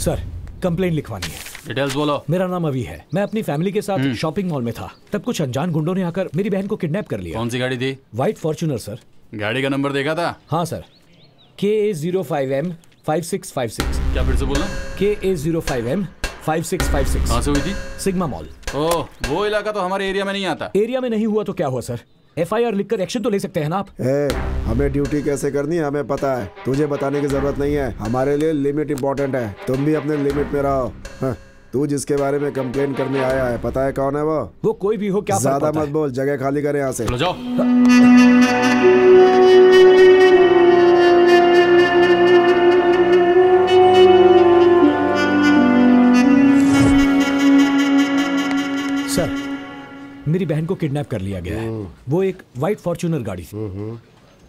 सर कंप्लेन लिखवानी है। डिटेल्स बोलो। मेरा नाम अभी है। मैं अपनी फैमिली के साथ हम्म। शॉपिंग मॉल में था। तब कुछ अनजान गुंडों ने आकर मेरी बहन को किडनैप कर लिया। कौन सी गाड़ी थी? White Fortuner sir. गाड़ी का नंबर देखा था? हाँ sir. K A zero five M five six five six क्या फिर से बोला K A zero five M five six five six कहाँ से हुई थी? Sigma mall. ओह वो इलाका तो हमारे एरिया में नहीं आता। एरिया में नहीं हुआ तो क्या हुआ सर? एफ़ आई आर लिख कर एक्शन तो ले सकते हैं ना आप? ए, हमें ड्यूटी कैसे करनी है हमें पता है। तुझे बताने की ज़रूरत नहीं है। हमारे लिए लिमिट इम्पोर्टेंट है। तुम भी अपने लिमिट में रहो। हाँ, तू जिसके बारे में कंप्लेन करने आया है पता है कौन है वो? वो कोई भी हो क्या ज़्यादा मत बोल जगह खाली करे यहाँ से। जाओ। सर मेरी बहन को किडनैप कर लिया गया है। वो एक व्हाइट फॉर्चूनर गाड़ी थी।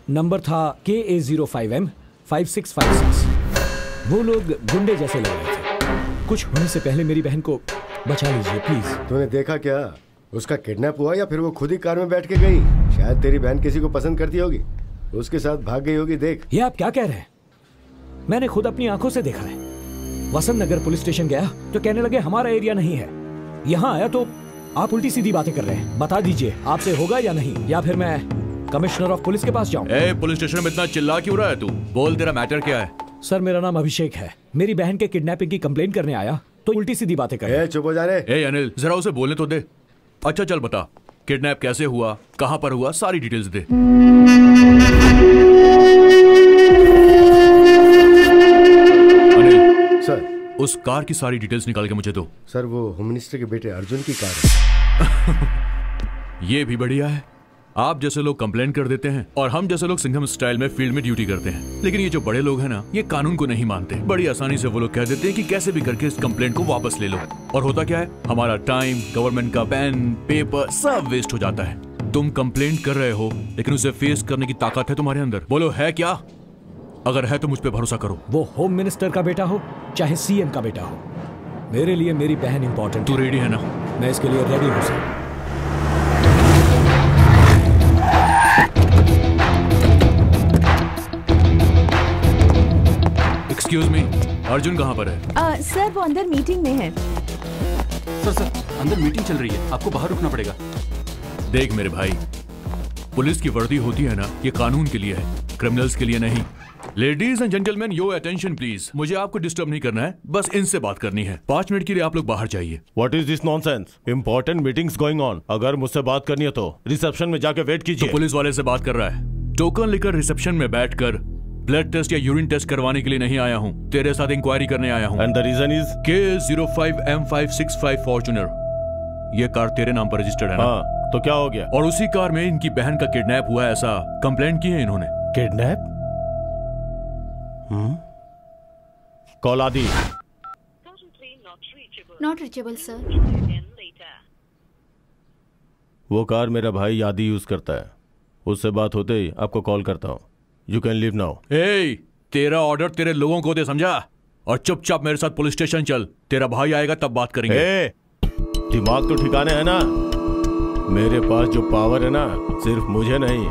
नंबर था K A zero five M five six five six वो लोग गुंडे जैसे लग रहे थे। कुछ होने से पहले मेरी बहन को बचा लीजिए प्लीज़ तूने देखा क्या? उसका किडनैप हुआ या फिर वो खुद ही कार में बैठ के गई? शायद तेरी बहन किसी को पसंद करती होगी। उसके साथ भाग गई होगी देख। ये आप क्या कह रहे हैं? मैंने खुद अपनी आँखों से देखा है। वसंत नगर पुलिस स्टेशन गया तो कहने लगे हमारा एरिया नहीं है। यहाँ आया तो आप उल्टी सीधी बातें कर रहे हैं। बता दीजिए आपसे होगा या नहीं? या फिर मैं कमिश्नर ऑफ़ पुलिस के पास जाऊँ? पुलिस स्टेशन में इतना चिल्ला क्यों रहा है तू? बोल तेरा मैटर क्या है? सर मेरा नाम अभिषेक है। मेरी बहन के किडनैपिंग की कंप्लेन करने आया तो उल्टी सीधी बातें कर रहे हैं। चुप हो जा रहे ए अनिल जरा उसे बोलने तो दे। अच्छा चल बता किडनैप कैसे हुआ कहाँ पर हुआ सारी डिटेल्स दे। सर। उस कार की सारी डिटेल्स निकाल के मुझे दो। सर वो होम मिनिस्टर के बेटे अर्जुन की कार है। ये भी बढ़िया है। आप जैसे लोग कंप्लेन कर देते हैं और हम जैसे लोग सिंघम स्टाइल में फ़ील्ड में ड्यूटी करते हैं। लेकिन ये जो बड़े लोग हैं ना ये कानून को नहीं मानते। बड़ी आसानी से वो लोग कह देते हैं कि कैसे भी करके इस कंप्लेंट को वापस ले लो। और होता क्या है? हमारा टाइम गवर्नमेंट का पेन पेपर सब वेस्ट हो जाता है। तुम कंप्लेंट कर रहे हो लेकिन उसे फेस करने की ताकत है तुम्हारे अंदर। बोलो है क्या? अगर है तो मुझ पर भरोसा करो। वो होम मिनिस्टर का बेटा हो चाहे सीएम का बेटा हो। मेरे लिए मेरी बहन इंपॉर्टेंट तू रेडी है ना? मैं इसके लिए रेडी हूँ सर एक्सक्यूज मी अर्जुन कहाँ पर है? आ, सर वो अंदर मीटिंग में है। सर सर अंदर मीटिंग चल रही है। आपको बाहर रुकना पड़ेगा। देख मेरे भाई पुलिस की वर्दी होती है ना ये कानून के लिए है क्रिमिनल्स के लिए नहीं। Ladies and gentleman your attention please मुझे आपको डिस्टर्ब नहीं करना है बस इनसे बात करनी है। पाँच मिनट के लिए आप लोग बाहर जाइए। What is this nonsense important meetings going on अगर मुझसे बात करनी है तो रिसेप्शन में जाके वेट कीजिए। तो कीजिए पुलिस वाले से बात कर रहा है। टोकन लेकर रिसेप्शन में बैठकर ब्लड टेस्ट या यूरिन टेस्ट करवाने के लिए नहीं आया हूँ। तेरे साथ इंक्वायरी करने आया हूँ। And the reason is K zero five M five six five Fortuner ये कार तेरे नाम पर रजिस्टर्ड है ना? हाँ तो क्या हो गया? और उसी कार में इनकी बहन का किडनैप हुआ ऐसा कंप्लेंट की है इन्होंने। Kidnap hmm call Aadi. Not reachable sir वो कार मेरा भाई आदि यूज़ करता है। उससे बात होते ही आपको कॉल करता हूँ। यू कैन लिव नाउ ए तेरा ऑर्डर तेरे लोगों को दे समझा? और चुपचाप मेरे साथ पुलिस स्टेशन चल। तेरा भाई आएगा तब बात करेंगे। ए, दिमाग तो ठिकाने है ना? मेरे पास जो पावर है ना सिर्फ़ मुझे नहीं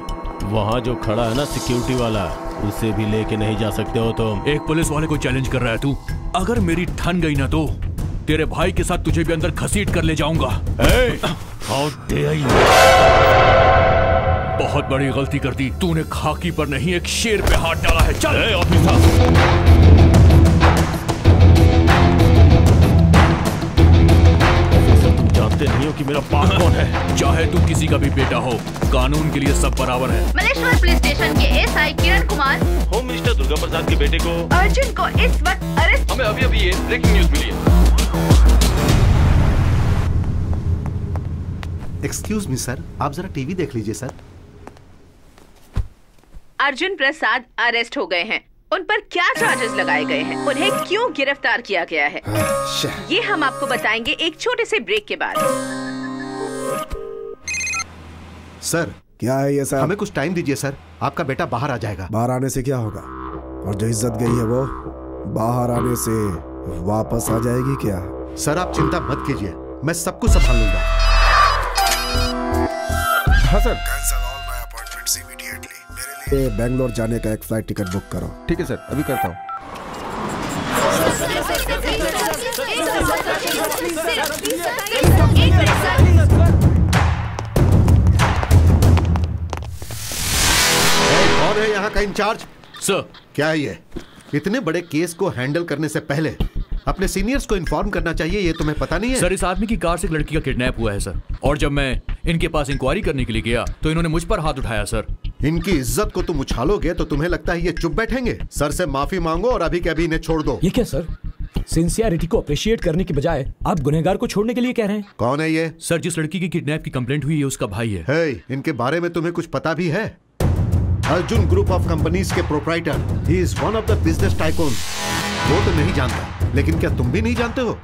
वहाँ जो खड़ा है ना सिक्योरिटी वाला उसे भी लेके नहीं जा सकते हो तुम। एक पुलिस वाले को चैलेंज कर रहा है तू। अगर मेरी ठन गई ना तो तेरे भाई के साथ तुझे भी अंदर घसीट कर ले जाऊँगा। यू बहुत बड़ी गलती कर दी। तूने खाकी पर नहीं एक शेर पे हाथ डाला है। चल। ऑफिसर तुम जानते नहीं हो कि मेरा बाप कौन है? चाहे तू किसी का भी बेटा हो कानून के लिए सब बराबर है। मलेश्वर पुलिस स्टेशन के SI Kiran Kumar. Home minister Durga Prasad के बेटे को। अर्जुन को इस वक्त अरेस्ट हमें अभी अभी ये ब्रेकिंग न्यूज़ मिली है। एक्सक्यूज मी सर आप जरा टीवी देख लीजिए सर अर्जुन प्रसाद अरेस्ट हो गए हैं। उन पर क्या चार्जेस लगाए गए हैं? उन्हें क्यों गिरफ़्तार किया गया है? ये हम आपको बताएँगे एक छोटे से ब्रेक के बाद। सर क्या है ये सर? हमें कुछ टाइम दीजिए सर। आपका बेटा बाहर आ जाएगा। बाहर आने से क्या होगा? और जो इज़्ज़त गई है वो? बाहर आने से वापस आ जाएगी क्या? सर आप चिंता मत कीजिए। मैं सब कुछ संभाल लूँगा। हाँ सर। ये बेंगलोर जाने का एक फ़्लाइट टिकट बुक करो। ठीक है सर अभी करता हूँ। कौन है यहाँ का इंचार्ज सर क्या है ये? इतने बड़े केस को हैंडल करने से पहले अपने सीनियर्स को इन्फॉर्म करना चाहिए ये तुम्हें पता नहीं है। सर इस आदमी की कार से एक लड़की का किडनैप हुआ है सर। और जब मैं इनके पास इंक्वायरी करने के लिए गया तो इन्होंने मुझ पर हाथ उठाया सर। इनकी इज़्ज़त को तुम उछालोगे तो तुम्हें लगता है ये चुप बैठेंगे? सर से माफ़ी मांगो और अभी के अभी इन्हें छोड़ दो। ये क्या सर? सिंसियरिटी को अप्रिशिएट करने के बजाय आप गुनहगार को छोड़ने के लिए कह रहे हैं। कौन है ये? सर जिस लड़की की किडनैप की कंप्लेंट हुई है उसका भाई है। Hey, इनके बारे में तुम्हें कुछ पता भी है? अर्जुन ग्रुप ऑफ़ कंपनीज़ के proprietor he is one of the business tycoon वो तो नहीं जानता। लेकिन क्या तुम भी नहीं जानते हो?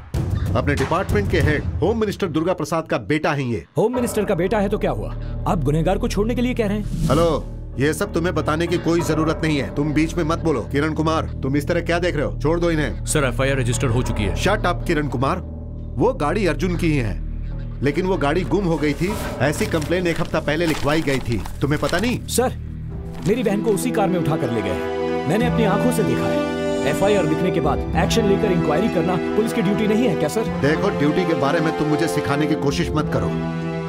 अपने डिपार्टमेंट के head home minister Durga Prasad का बेटा है ये। होम मिनिस्टर का बेटा है तो क्या हुआ? आप गुनहगार को छोड़ने के लिए कह रहे हैं? हेलो ये सब तुम्हें बताने की कोई ज़रूरत नहीं है। तुम बीच में मत बोलो। किरण कुमार तुम इस तरह क्या देख रहे हो? छोड़ दो इन्हें। सर एफआईआर रजिस्टर हो चुकी है। Shut up Kiran Kumar. वो गाड़ी अर्जुन की ही है। लेकिन वो गाड़ी गुम हो गई थी। ऐसी कंप्लेन एक हफ़्ता पहले लिखवाई गई थी। तुम्हें पता नहीं? सर मेरी बहन को उसी कार में उठा कर ले गए मैंने अपनी आँखों से देखा है। एफआईआर लिखने के बाद एक्शन लेकर इंक्वायरी करना पुलिस की ड्यूटी नहीं है क्या सर देखो ड्यूटी के बारे में तुम मुझे सिखाने की कोशिश मत करो।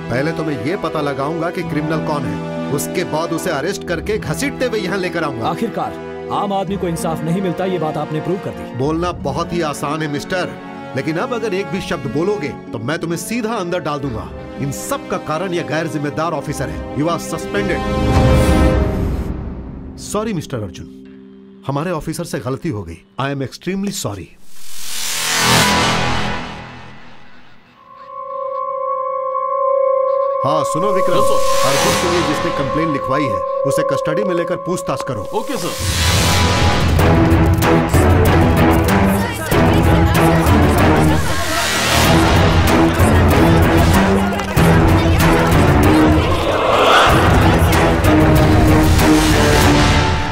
पहले तो मैं ये पता लगाऊँगा कि क्रिमिनल कौन है। उसके बाद उसे अरेस्ट करके घसीटते हुए यहाँ लेकर आऊँगा। आखिरकार आम आदमी को इंसाफ नहीं मिलता ये बात आपने प्रूव कर दी। बोलना बहुत ही आसान है मिस्टर लेकिन अब अगर एक भी शब्द बोलोगे तो मैं तुम्हें सीधा अंदर डाल दूँगा। इन सब का कारण यह गैर जिम्मेदार ऑफिसर है। You are suspended sorry mister Arjun हमारे ऑफिसर से गलती हो गई। आई एम एक्सट्रीमली सॉरी हाँ सुनो विक्रम। अर्जुन के लिए जिसने कंप्लेन लिखवाई है उसे कस्टडी में लेकर पूछताछ करो। Okay sir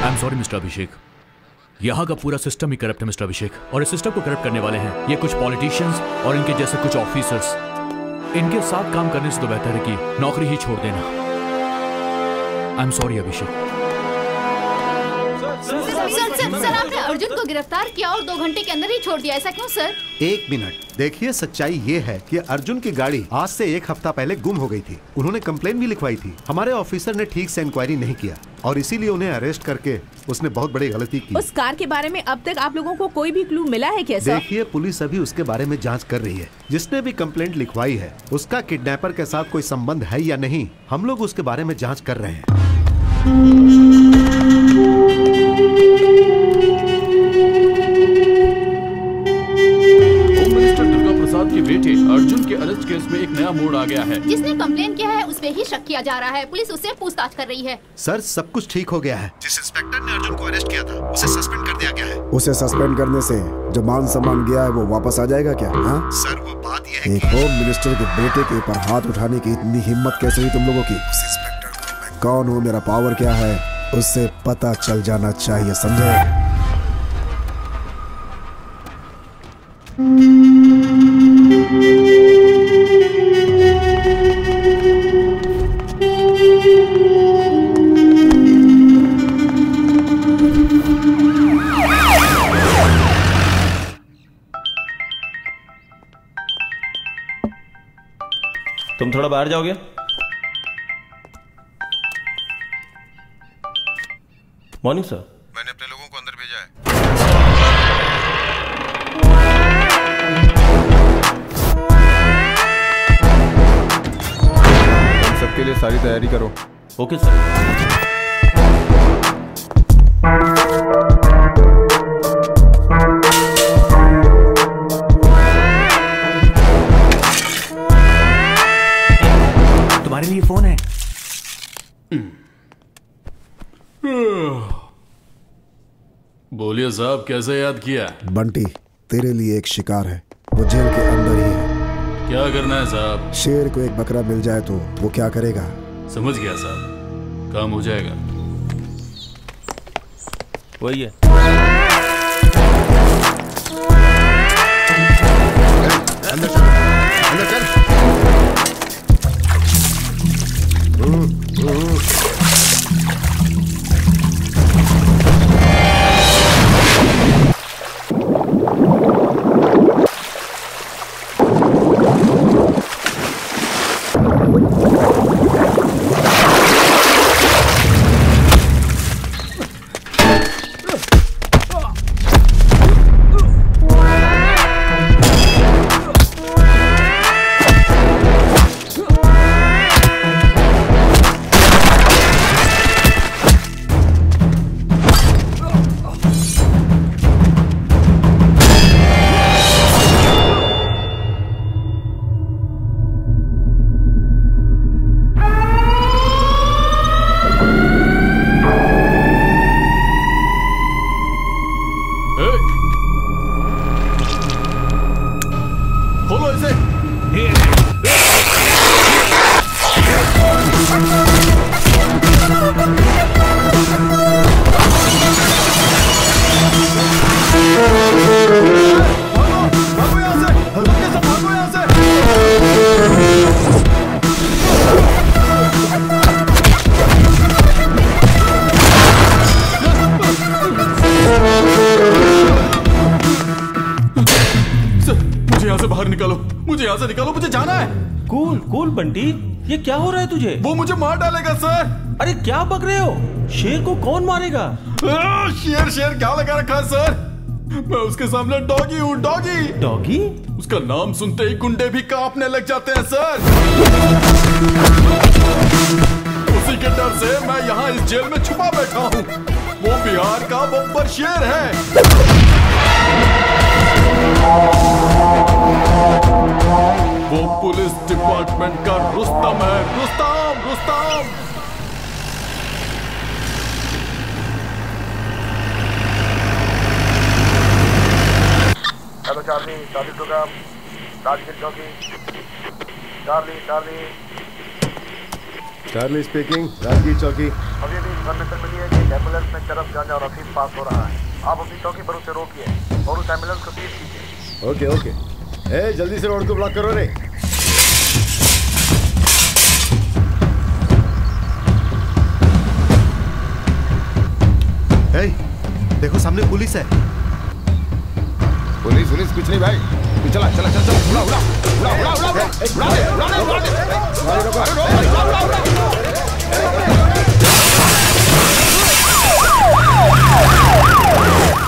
I am sorry mister Abhishek यहाँ का पूरा सिस्टम ही करप्ट है, मिस्टर अभिषेक। और इस सिस्टम को करप्ट करने वाले हैं। ये कुछ पॉलिटिशियंस और इनके जैसे कुछ ऑफिसर्स इनके साथ काम करने से तो बेहतर है कि नौकरी ही छोड़ देना। I am sorry Abhishek. Sir sir sir आपने अर्जुन को गिरफ़्तार किया और दो घंटे के अंदर ही छोड़ दिया ऐसा क्यों सर? एक मिनट। देखिए सच्चाई ये है कि अर्जुन की गाड़ी आज से एक हफ़्ता पहले गुम हो गई थी। उन्होंने कंप्लेन भी लिखवाई थी। हमारे ऑफिसर ने ठीक से इंक्वायरी नहीं किया और इसीलिए उन्हें अरेस्ट करके उसने बहुत बड़ी गलती की। उस कार के बारे में अब तक आप लोगों को कोई भी क्लू मिला है क्या सर? देखिए पुलिस अभी उसके बारे में जाँच कर रही है। जिसने भी कंप्लेंट लिखवाई है उसका किडनैपर के साथ कोई संबंध है या नहीं हम लोग उसके बारे में जाँच कर रहे हैं। बेटे अर्जुन के अरेस्ट केस में एक नया मोड़ आ गया है। जिसने कंप्लेन किया है उस पे ही शक किया जा रहा है। पुलिस उससे पूछताछ कर रही है। सर सब कुछ ठीक हो गया है। जिस इंस्पेक्टर ने अर्जुन को अरेस्ट किया था उसे सस्पेंड कर दिया गया है। उसे सस्पेंड करने से जो मान सम्मान गया है वो वापस आ जाएगा क्या हाँ? सर वो बात यह है एक होम मिनिस्टर के बेटे के ऊपर हाथ उठाने की इतनी हिम्मत कैसे हुई तुम लोगों की? कौन हूँ मेरा पावर क्या है? उससे पता चल जाना चाहिए समझे? तुम थोड़ा बाहर जाओगे? मॉर्निंग सर मैंने अपने लोगों को अंदर भेजा है। सबके लिए सारी तैयारी करो। ओके सर बोलिए साहब कैसे याद किया? बंटी तेरे लिए एक शिकार है। वो जेल के अंदर ही है। क्या करना है साहब? शेर को एक बकरा मिल जाए तो वो क्या करेगा? समझ गया साहब। काम हो जाएगा। वही है। अंदर चल। अंदर चल। सामने डॉगी हूँ डॉगी। डॉगी? उसका नाम सुनते ही गुंडे भी कांपने लग जाते हैं सर। उसी के डर से मैं यहाँ इस जेल में छुपा बैठा हूँ। वो बिहार का बब्बर शेर है। वो पुलिस डिपार्टमेंट का रुस्तम है। Rustam Rustam. Charlie Charlie program Rajgir चौकी Charlie Charlie Charlie speaking Rajgir चौकी अभी अभी इन्फॉर्मेशन मिली है कि एंबुलेंस में चरस गांजा और अफीम पास हो रहा है। आप अपनी चौकी पर उसे रोकिए और उस एंबुलेंस को सीज कीजिए। ओके ओके ए जल्दी से रोड को ब्लॉक करो रे। हे, देखो सामने पुलिस है। पुलिस पुलिस कुछ नहीं भाई चला चला चला चला उड़ा उड़ा उड़ा उड़ा उड़ा उड़ा उड़ा उड़ा उड़ा उड़ा उड़ा उड़ा उड़ा उड़ा उड़ा उड़ा उड़ा उड़ा उड़ा Oh!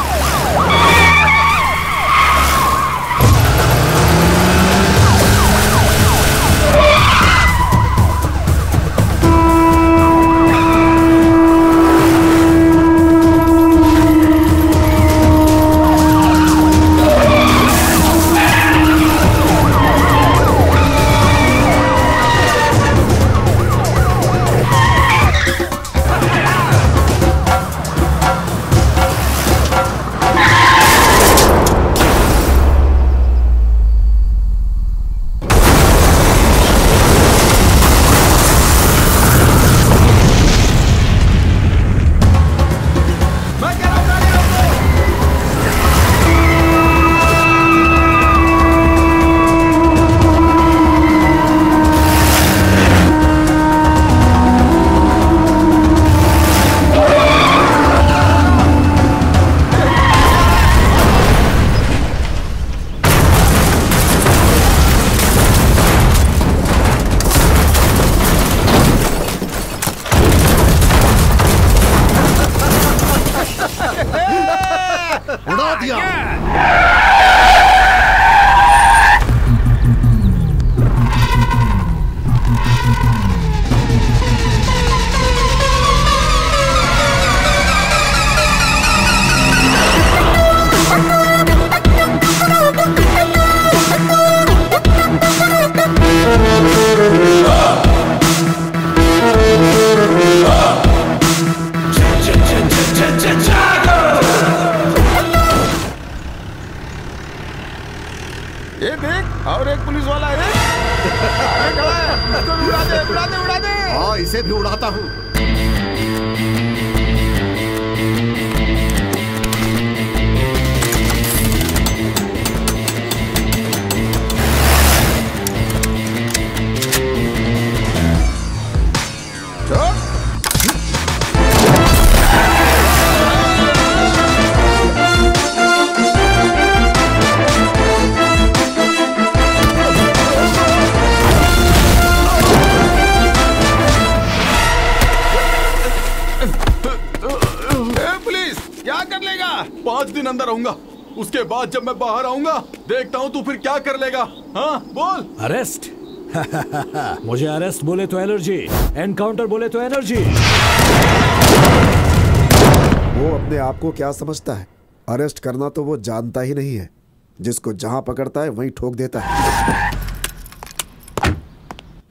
अरेस्ट बोले तो एनर्जी एनकाउंटर बोले तो एनर्जी वो अपने आप को क्या समझता है? अरेस्ट करना तो वो जानता ही नहीं है। जिसको जहाँ पकड़ता है वहीं ठोक देता है।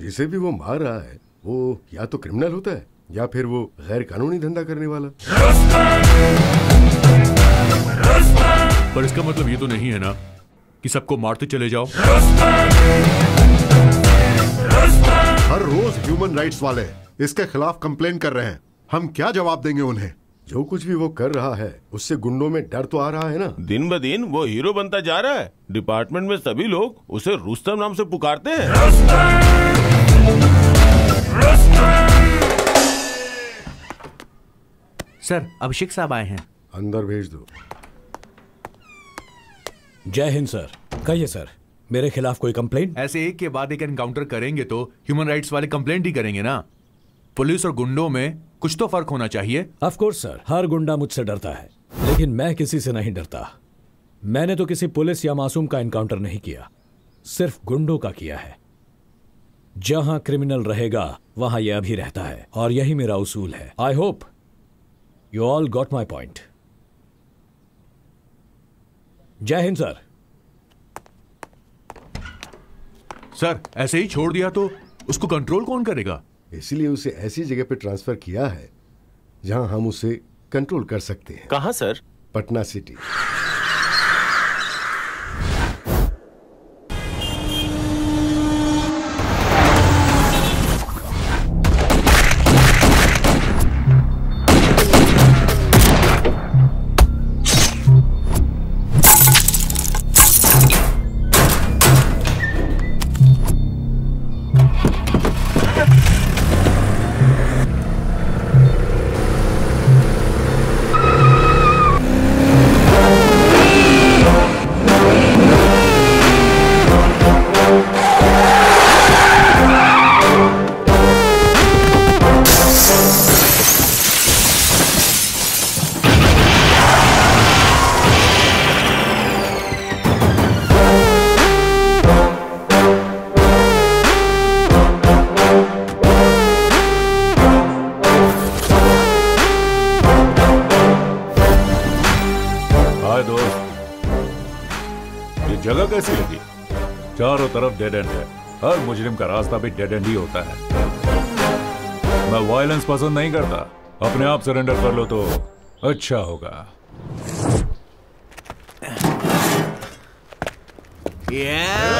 जिसे भी वो मार रहा है वो या तो क्रिमिनल होता है या फिर वो गैर कानूनी धंधा करने वाला। पर इसका मतलब ये तो नहीं है ना कि सबको मारते चले जाओ। हर रोज ह्यूमन राइट्स वाले इसके खिलाफ कंप्लेन कर रहे हैं। हम क्या जवाब देंगे उन्हें? जो कुछ भी वो कर रहा है उससे गुंडों में डर तो आ रहा है ना? दिन ब दिन वो हीरो बनता जा रहा है। डिपार्टमेंट में सभी लोग उसे रुस्तम नाम से पुकारते हैं। सर अभिषेक साहब आए हैं। अंदर भेज दो। जय हिंद सर। कहिए सर। मेरे खिलाफ कोई कंप्लेंट ऐसे एक के बाद एक एनकाउंटर करेंगे तो ह्यूमन राइट्स वाले कंप्लेंट ही करेंगे ना। पुलिस और गुंडों में कुछ तो फ़र्क होना चाहिए। ऑफ़ कोर्स सर हर गुंडा मुझसे डरता है लेकिन मैं किसी से नहीं डरता। मैंने तो किसी पुलिस या मासूम का एनकाउंटर नहीं किया सिर्फ़ गुंडों का किया है। जहाँ क्रिमिनल रहेगा वहाँ यह भी रहता है और यही मेरा उसूल है। I hope you all got my point जय हिंद सर सर ऐसे ही छोड़ दिया तो उसको कंट्रोल कौन करेगा? इसलिए उसे ऐसी जगह पे ट्रांसफ़र किया है जहाँ हम उसे कंट्रोल कर सकते हैं। कहा सर? पटना सिटी रास्ता भी डेड एंड ही होता है। मैं वायलेंस पसंद नहीं करता। अपने आप सरेंडर कर लो तो अच्छा होगा। अरेस्ट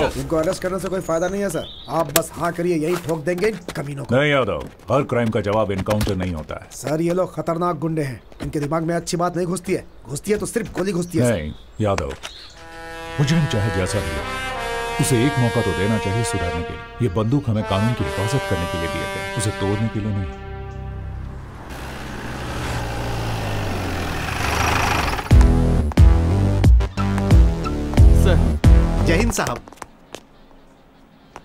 सबको इनको अरेस्ट करने से कोई फ़ायदा नहीं है सर आप बस हाँ करिए यही ठोक देंगे कमीनों को। नहीं यादव हर क्राइम का जवाब इनकाउंटर नहीं होता है। सर ये लोग खतरनाक गुंडे हैं। इनके दिमाग में अच्छी बात नहीं घुसती है। घुसती है तो सिर्फ़ गोली घुसती है नहीं यादव मुजरिम चाहे जैसा भी हो उसे एक मौका तो देना चाहिए सुधरने के लिए। ये बंदूक हमें कानून की हिफाजत करने के लिए दिए गए उसे तोड़ने के लिए नहीं। जय हिंद साहब।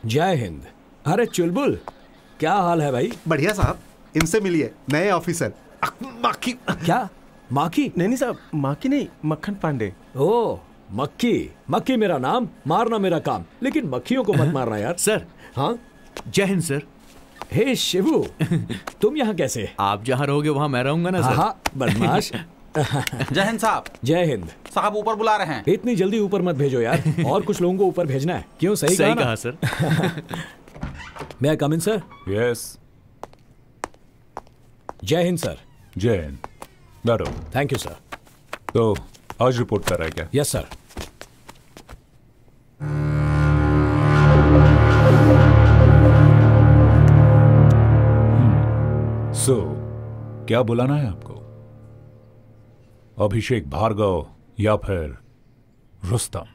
जय हिंद। अरे चुलबुल क्या हाल है भाई? बढ़िया साहब इनसे मिलिए नए ऑफिसर। माखी। क्या? माखी? नहीं नहीं साहब माखी नहीं मक्खन पांडे। ओ मक्खी। मक्खी मेरा नाम मारना मेरा काम। लेकिन मक्खियों को मत मारना यार। सर। हाँ? जय हिंद सर। हे शिवू तुम यहाँ कैसे? आप जहाँ रहोगे वहाँ मैं रहूँगा ना सर। हाँ बदमाश। जय हिंद साहब। जय हिंद। साहब ऊपर बुला रहे हैं। इतनी जल्दी ऊपर मत भेजो यार। और कुछ लोगों को ऊपर भेजना है। क्यों सही सही कहा कहा सर। मैं कम इन सर यस जय हिंद सर। जय हिंद। बैठो थैंक यू सर तो आज रिपोर्ट कर रहा है क्या? यस सर सो क्या बुलाना है आपको? अभिषेक भार्गव या फिर रुस्तम।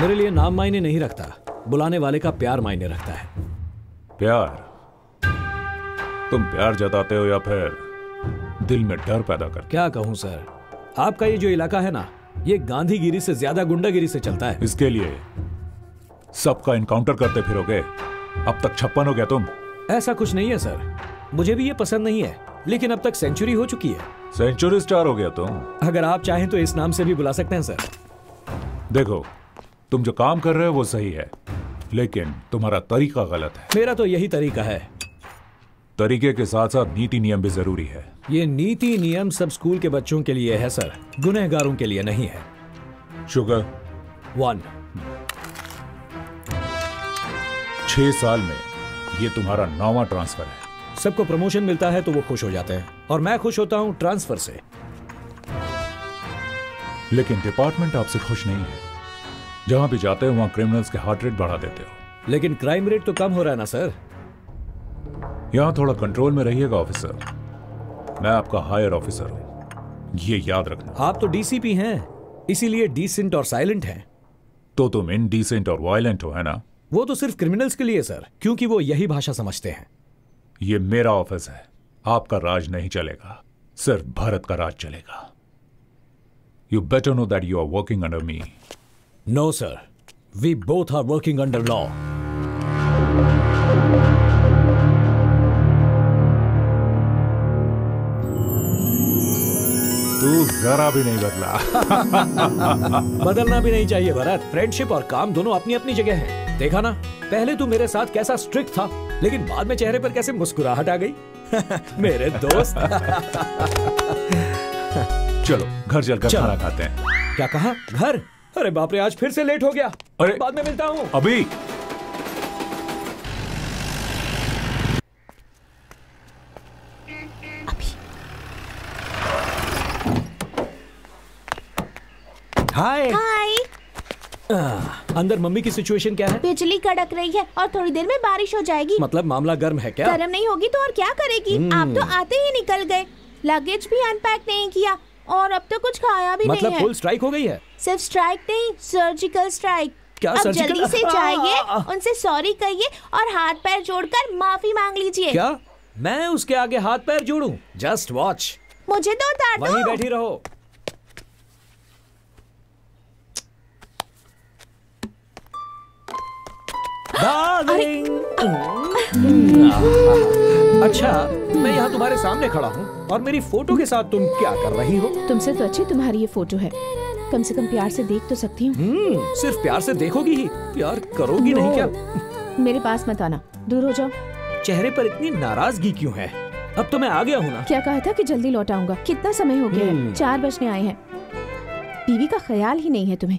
मेरे लिए नाम मायने नहीं रखता बुलाने वाले का प्यार मायने रखता है। प्यार? तुम प्यार जताते हो या फिर दिल में डर पैदा कर क्या कहूँ सर? आपका ये जो इलाका है ना ये गांधीगिरी से ज़्यादा गुंडागिरी से चलता है। इसके लिए सबका इनकाउंटर करते फिरोगे। अब तक छप्पन हो गया तुम। ऐसा कुछ नहीं है सर। मुझे भी ये पसंद नहीं है लेकिन अब तक सेंचुरी हो चुकी है। सेंचुरी स्टार हो गया तुम अगर आप चाहें तो इस नाम से भी बुला सकते हैं सर। देखो तुम जो काम कर रहे हो वो सही है लेकिन तुम्हारा तरीका गलत है। मेरा तो यही तरीका है। तरीके के साथ साथ नीति नियम भी ज़रूरी है। ये नीति नियम सब स्कूल के बच्चों के लिए है सर। गुनहगारों के लिए नहीं है। शुगर? वन। छह साल में ये तुम्हारा नौवा ट्रांसफ़र है। सबको प्रमोशन मिलता है तो वो खुश हो जाते हैं। और मैं खुश होता हूँ ट्रांसफ़र से। लेकिन डिपार्टमेंट आपसे खुश नहीं है। जहाँ भी जाते हो वहाँ क्रिमिनल्स के हार्ट रेट बढ़ा देते हो। लेकिन क्राइम रेट तो कम हो रहा है ना सर यहाँ थोड़ा कंट्रोल में रहिएगा ऑफिसर मैं आपका हायर ऑफिसर हूँ। ये याद रखना। आप तो डीसीपी हैं इसीलिए डिसेंट और साइलेंट हैं। तो तुम इनडिसेंट और वायलेंट हो है ना? वो तो सिर्फ़ क्रिमिनल्स के लिए सर क्योंकि वो यही भाषा समझते हैं। ये मेरा ऑफ़िस है। आपका राज नहीं चलेगा, सिर्फ़ भारत का राज चलेगा। You better know that you are working under me no sir we both are working under law तू जरा भी नहीं बदला। बदलना भी नहीं चाहिए भरत। फ्रेंडशिप और काम दोनों अपनी अपनी जगह हैं। देखा ना पहले तू मेरे साथ कैसा स्ट्रिक्ट था लेकिन बाद में चेहरे पर कैसे मुस्कुराहट आ गई? मेरे दोस्त। चलो घर चलकर चलो। खाना खाते हैं। क्या कहा? घर? अरे बाप रे आज फिर से लेट हो गया। अरे बाद में मिलता हूँ। अभी? हाय हाय अंदर मम्मी की सिचुएशन क्या है? बिजली कड़क रही है और थोड़ी देर में बारिश हो जाएगी। मतलब मामला गर्म है क्या? गर्म नहीं होगी तो और क्या करेगी? हम्म। आप तो आते ही निकल गए। लगेज भी अनपैक नहीं किया और अब तो कुछ खाया भी मतलब नहीं है। फुल स्ट्राइक हो गई है? सिर्फ़ स्ट्राइक नहीं सर्जिकल स्ट्राइक क्या अब surgical? जल्दी से जाइए उनसे सॉरी कहिए और हाथ पैर जोड़कर माफ़ी मांग लीजिए। क्या? मैं उसके आगे हाथ पैर जोड़ूं? जस्ट वॉच मुझे तो उतार वहीं बैठी रहो। अच्छा मैं यहाँ तुम्हारे सामने खड़ा हूँ और मेरी फ़ोटो के साथ तुम क्या कर रही हो? तुमसे तो अच्छी तुम्हारी ये फ़ोटो है। कम से कम प्यार से देख तो सकती हूँ। हम्म सिर्फ़ प्यार से देखोगी ही। प्यार करोगी नहीं क्या? मेरे पास मत आना। दूर हो जाओ। चेहरे पर इतनी नाराज़गी क्यों है? अब तो मैं आ गया हूँ ना। क्या कहा था कि जल्दी लौट आऊँगा? कितना समय हो गया हम्म। है चार बजने आए हैं। बीवी का ख्याल ही नहीं है तुम्हें।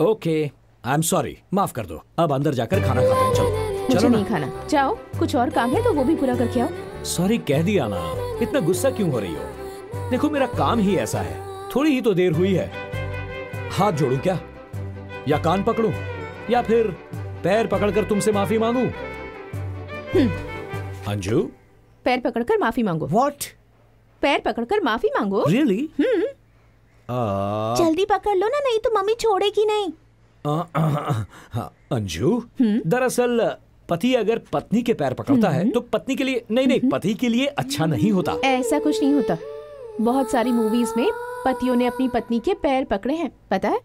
ओके। आई एम सॉरी माफ़ कर दो। अब अंदर जाकर खाना खाते हैं। चलो। मुझे चलो नहीं खाना। जाओ। कुछ और काम है तो वो भी पूरा करके आओ। सॉरी कह दिया ना। इतना गुस्सा क्यों हो रही हो? देखो मेरा काम ही ऐसा है। थोड़ी ही तो देर हुई है। हाथ जोड़ू क्या? या कान पकड़ू? या फिर पैर पकड़कर तुमसे माफ़ी मांगू? अंजू? पैर पकड़कर माफ़ी मांगो। वॉट पैर पकड़कर माफ़ी मांगो। Really hmm. जल्दी पकड़ लो ना नहीं तो मम्मी छोड़ेगी नहीं। अंजू? दरअसल पति अगर पत्नी के पैर पकड़ता है तो पत्नी के लिए नहीं नहीं पति के लिए अच्छा नहीं होता। ऐसा कुछ नहीं होता। बहुत सारी मूवीज़ में पतियों ने अपनी पत्नी के पैर पकड़े हैं पता है? अ,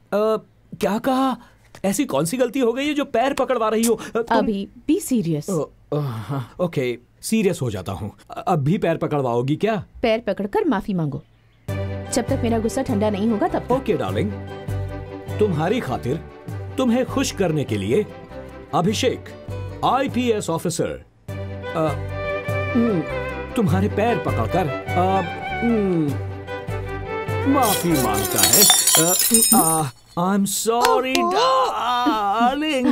क्या कहा? ऐसी कौन सी गलती हो गई है जो पैर पकड़वा रही हो? तुम- अभी बी सीरियस हाँ, ओके सीरियस हो जाता हूँ। अब भी पैर पकड़वाओगी क्या? पैर पकड़कर माफ़ी मांगो। जब तक मेरा गुस्सा ठंडा नहीं होगा तब ओके डार्लिंग। तुम्हारी खातिर तुम्हें खुश करने के लिए अभिषेक आईपीएस ऑफिसर हम्म, तुम्हारे पैर पकड़कर हम्म, माफ़ी माँगता है आई एम सॉरी डार्लिंग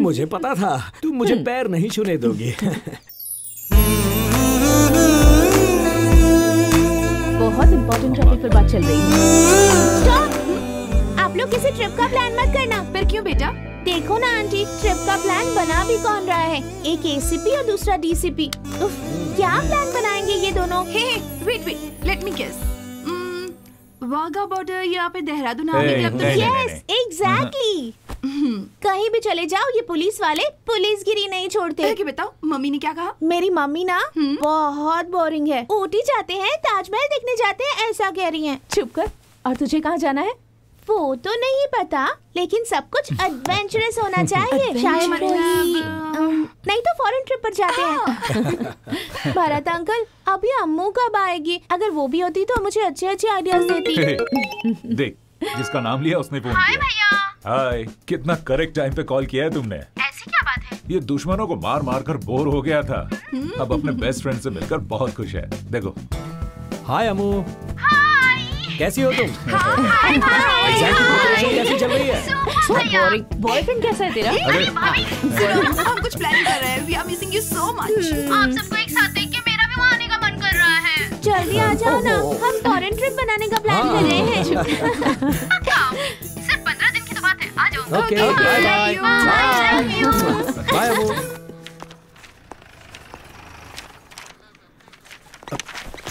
मुझे पता था तुम मुझे पैर नहीं छूने दोगी। बहुत इंपॉर्टेंट टॉपिक पर बात चल रही है। आप लोग किसी ट्रिप का प्लान मत करना। फिर क्यों बेटा? देखो ना आंटी ट्रिप का प्लान बना भी कौन रहा है? एक एसीपी और दूसरा डीसीपी क्या प्लान बनाएँगे ये दोनों? Hey wait wait let me guess Wagah border या फिर देहरादून आर्मी क्लब नहीं, यस एग्जैक्टली कहीं भी चले जाओ ये पुलिस वाले पुलिस गिरी नहीं छोड़ते। कि बताओ मम्मी ने क्या कहा? मेरी मम्मी ना बहुत बोरिंग है। ऊटी जाते हैं ताजमहल देखने जाते हैं ऐसा कह रही हैं। चुप कर और तुझे कहाँ जाना है? वो तो नहीं पता लेकिन सब कुछ एडवेंचरस होना चाहिए शायद मतलब, अम, नहीं तो फॉरेन ट्रिप पर जाते हैं। भरत अंकल अभी अम्मू कब आएगी? अगर वो भी होती तो मुझे अच्छे अच्छे आइडियाज़ देती। देख जिसका नाम लिया उसने फ़ोन किया। हाय कितना करेक्ट टाइम पे कॉल किया है तुमने। ऐसी क्या बात है? ये दुश्मनों को मार मार कर बोर हो गया था। अब अपने बेस्ट फ्रेंड से मिलकर बहुत खुश है। देखो। हाय अमू कैसी हो तुम? हाय Exam की preparation कैसी चल रही है? बॉयफ्रेंड कैसा है तेरा? अरे हम कुछ प्लान कर रहे हैं। We are missing you so much आप सबको एक साथ देख के मेरा भी वहाँ आने का मन कर रहा है। जल्दी आ जाओ ना। हम फॉरेन ट्रिप बनाने का प्लान कर रहे हैं। सिर्फ़ पंद्रह दिन की तो बात है। आ जाओ। ओके बाय बाय बाय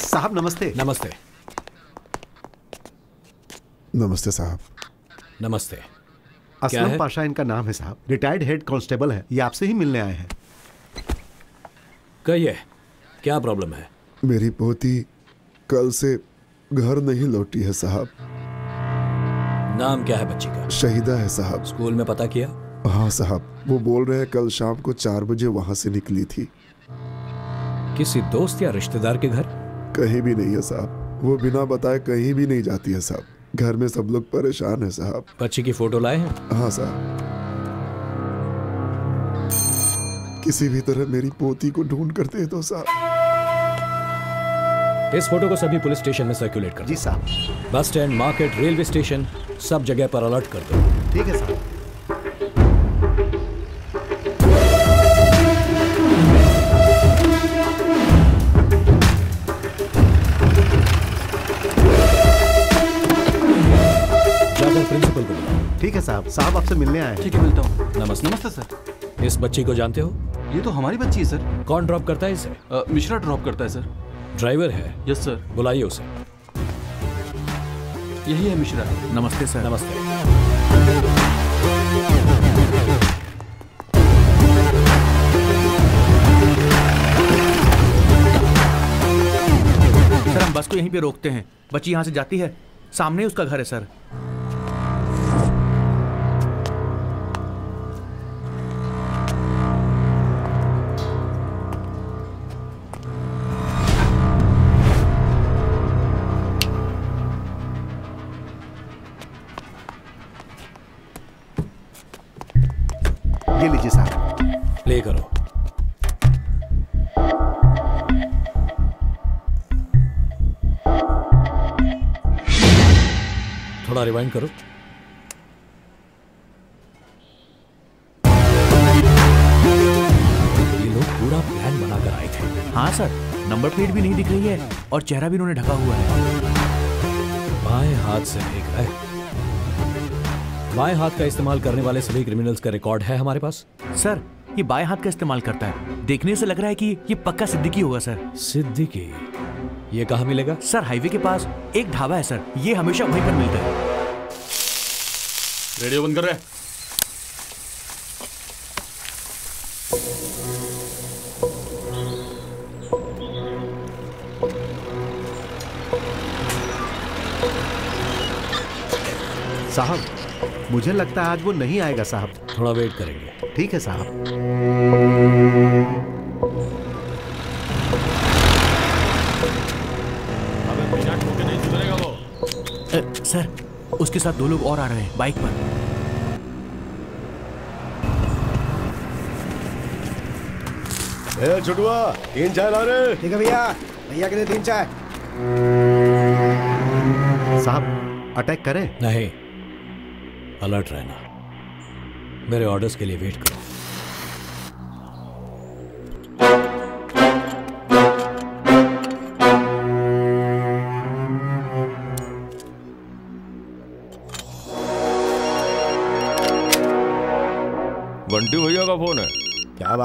साहब नमस्ते। नमस्ते। नमस्ते साहब। नमस्ते। असलम पाशा इनका नाम है साहब। रिटायर्ड हेड कांस्टेबल है। ये आपसे ही मिलने आए हैं। कहिए क्या प्रॉब्लम है? मेरी पोती कल से घर नहीं लौटी है साहब। नाम क्या है बच्ची का? शहीदा है साहब। स्कूल में पता किया? हाँ साहब वो बोल रहे हैं कल शाम को चार बजे वहाँ से निकली थी। किसी दोस्त या रिश्तेदार के घर? कहीं भी नहीं है साहब। वो बिना बताए कहीं भी नहीं जाती है साहब। घर में सब लोग परेशान है साहब। बच्ची की फ़ोटो लाए हैं? हाँ साहब। किसी भी तरह मेरी पोती को ढूंढ करते दे दो साहब। इस फ़ोटो को सभी पुलिस स्टेशन में सर्कुलेट कर जी साहब। Bus stand market railway station सब जगह पर अलर्ट कर दो। ठीक है साहब। ठीक है साहब साहब आपसे मिलने आए ठीक है मिलता हूँ। नमस्ते। नमस्ते सर। इस बच्ची को जानते हो? ये तो हमारी बच्ची है सर। कौन ड्रॉप करता है इसे? मिश्रा ड्रॉप करता है सर। ड्राइवर है? Yes sir. बुलाइए उसे। यही है मिश्रा। नमस्ते सर। नमस्ते। सर हम बस को यहीं पे रोकते हैं। बच्ची यहाँ से जाती है। सामने उसका घर है सर। करो। ये लोग पूरा प्लान बनाकर आए थे। हाँ सर। नंबर प्लेट भी नहीं दिख रही है और चेहरा भी उन्होंने ढका हुआ है। बाएँ हाथ से फेंक रहे बाएँ हाथ का इस्तेमाल करने वाले सभी क्रिमिनल्स का रिकॉर्ड है हमारे पास। सर ये बाएँ हाथ का इस्तेमाल करता है। देखने से लग रहा है कि ये पक्का सिद्दीकी होगा सर। सिद्दीकी? ये कहाँ मिलेगा? सर हाईवे के पास एक ढाबा है सर। ये हमेशा वहीं पर मिलता है। रेडियो बंद कर रहे साहब मुझे लगता है आज वो नहीं आएगा साहब। थोड़ा वेट करेंगे। ठीक है साहब। सर उसके साथ दो लोग और आ रहे हैं बाइक पर। छुटुआ तीन चाय ला रहे। ठीक है भैया भैया के लिए तीन चाय। साहब अटैक करें? नहीं अलर्ट रहना। मेरे ऑर्डर्स के लिए वेट करो।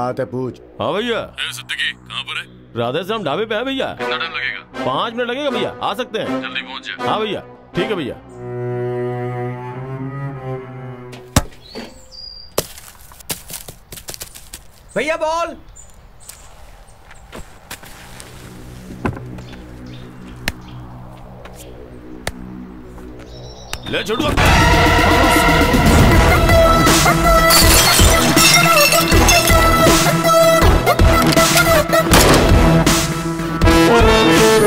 बात है पूछ। हाँ भैया। सिद्दीकी कहाँ पर है? राधे श्याम ढाबे पे है भैया। कितना टाइम लगेगा? पाँच मिनट लगेगा भैया आ सकते हैं। जल्दी पहुँच जाए हाँ भैया ठीक है भैया। भैया बॉल। ले छोड़ू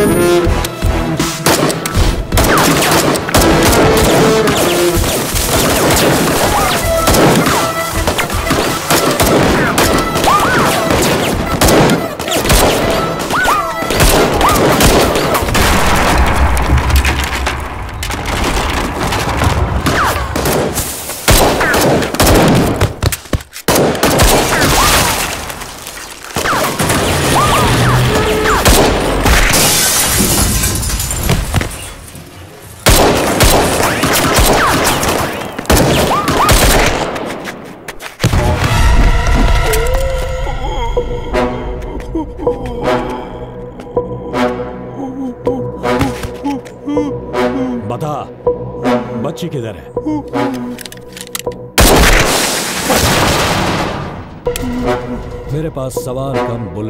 बता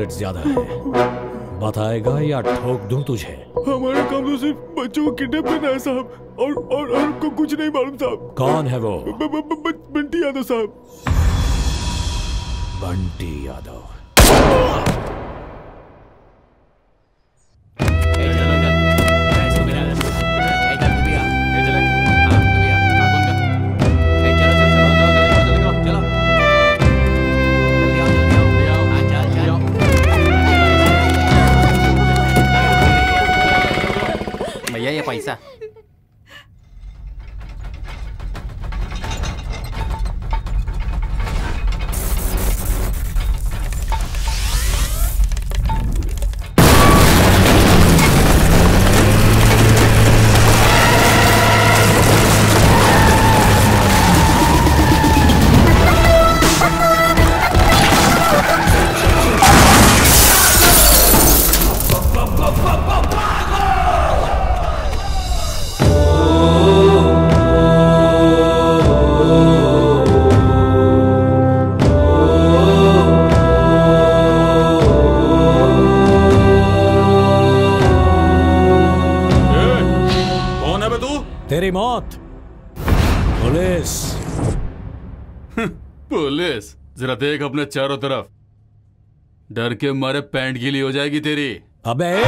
बुलेट ज़्यादा है। बताएगा या ठोक दूँ तुझे? हमारा काम तो सिर्फ़ बच्चों को किडनैप करना है साहब। और और और को कुछ नहीं मालूम साहब। कौन है वो? ब- ब- ब- बंटी यादव साहब। बंटी यादव। तू? तेरी मौत। पुलिस। पुलिस? जरा देख अपने चारों तरफ़। डर के मारे पैंट गीली हो जाएगी तेरी। अबे!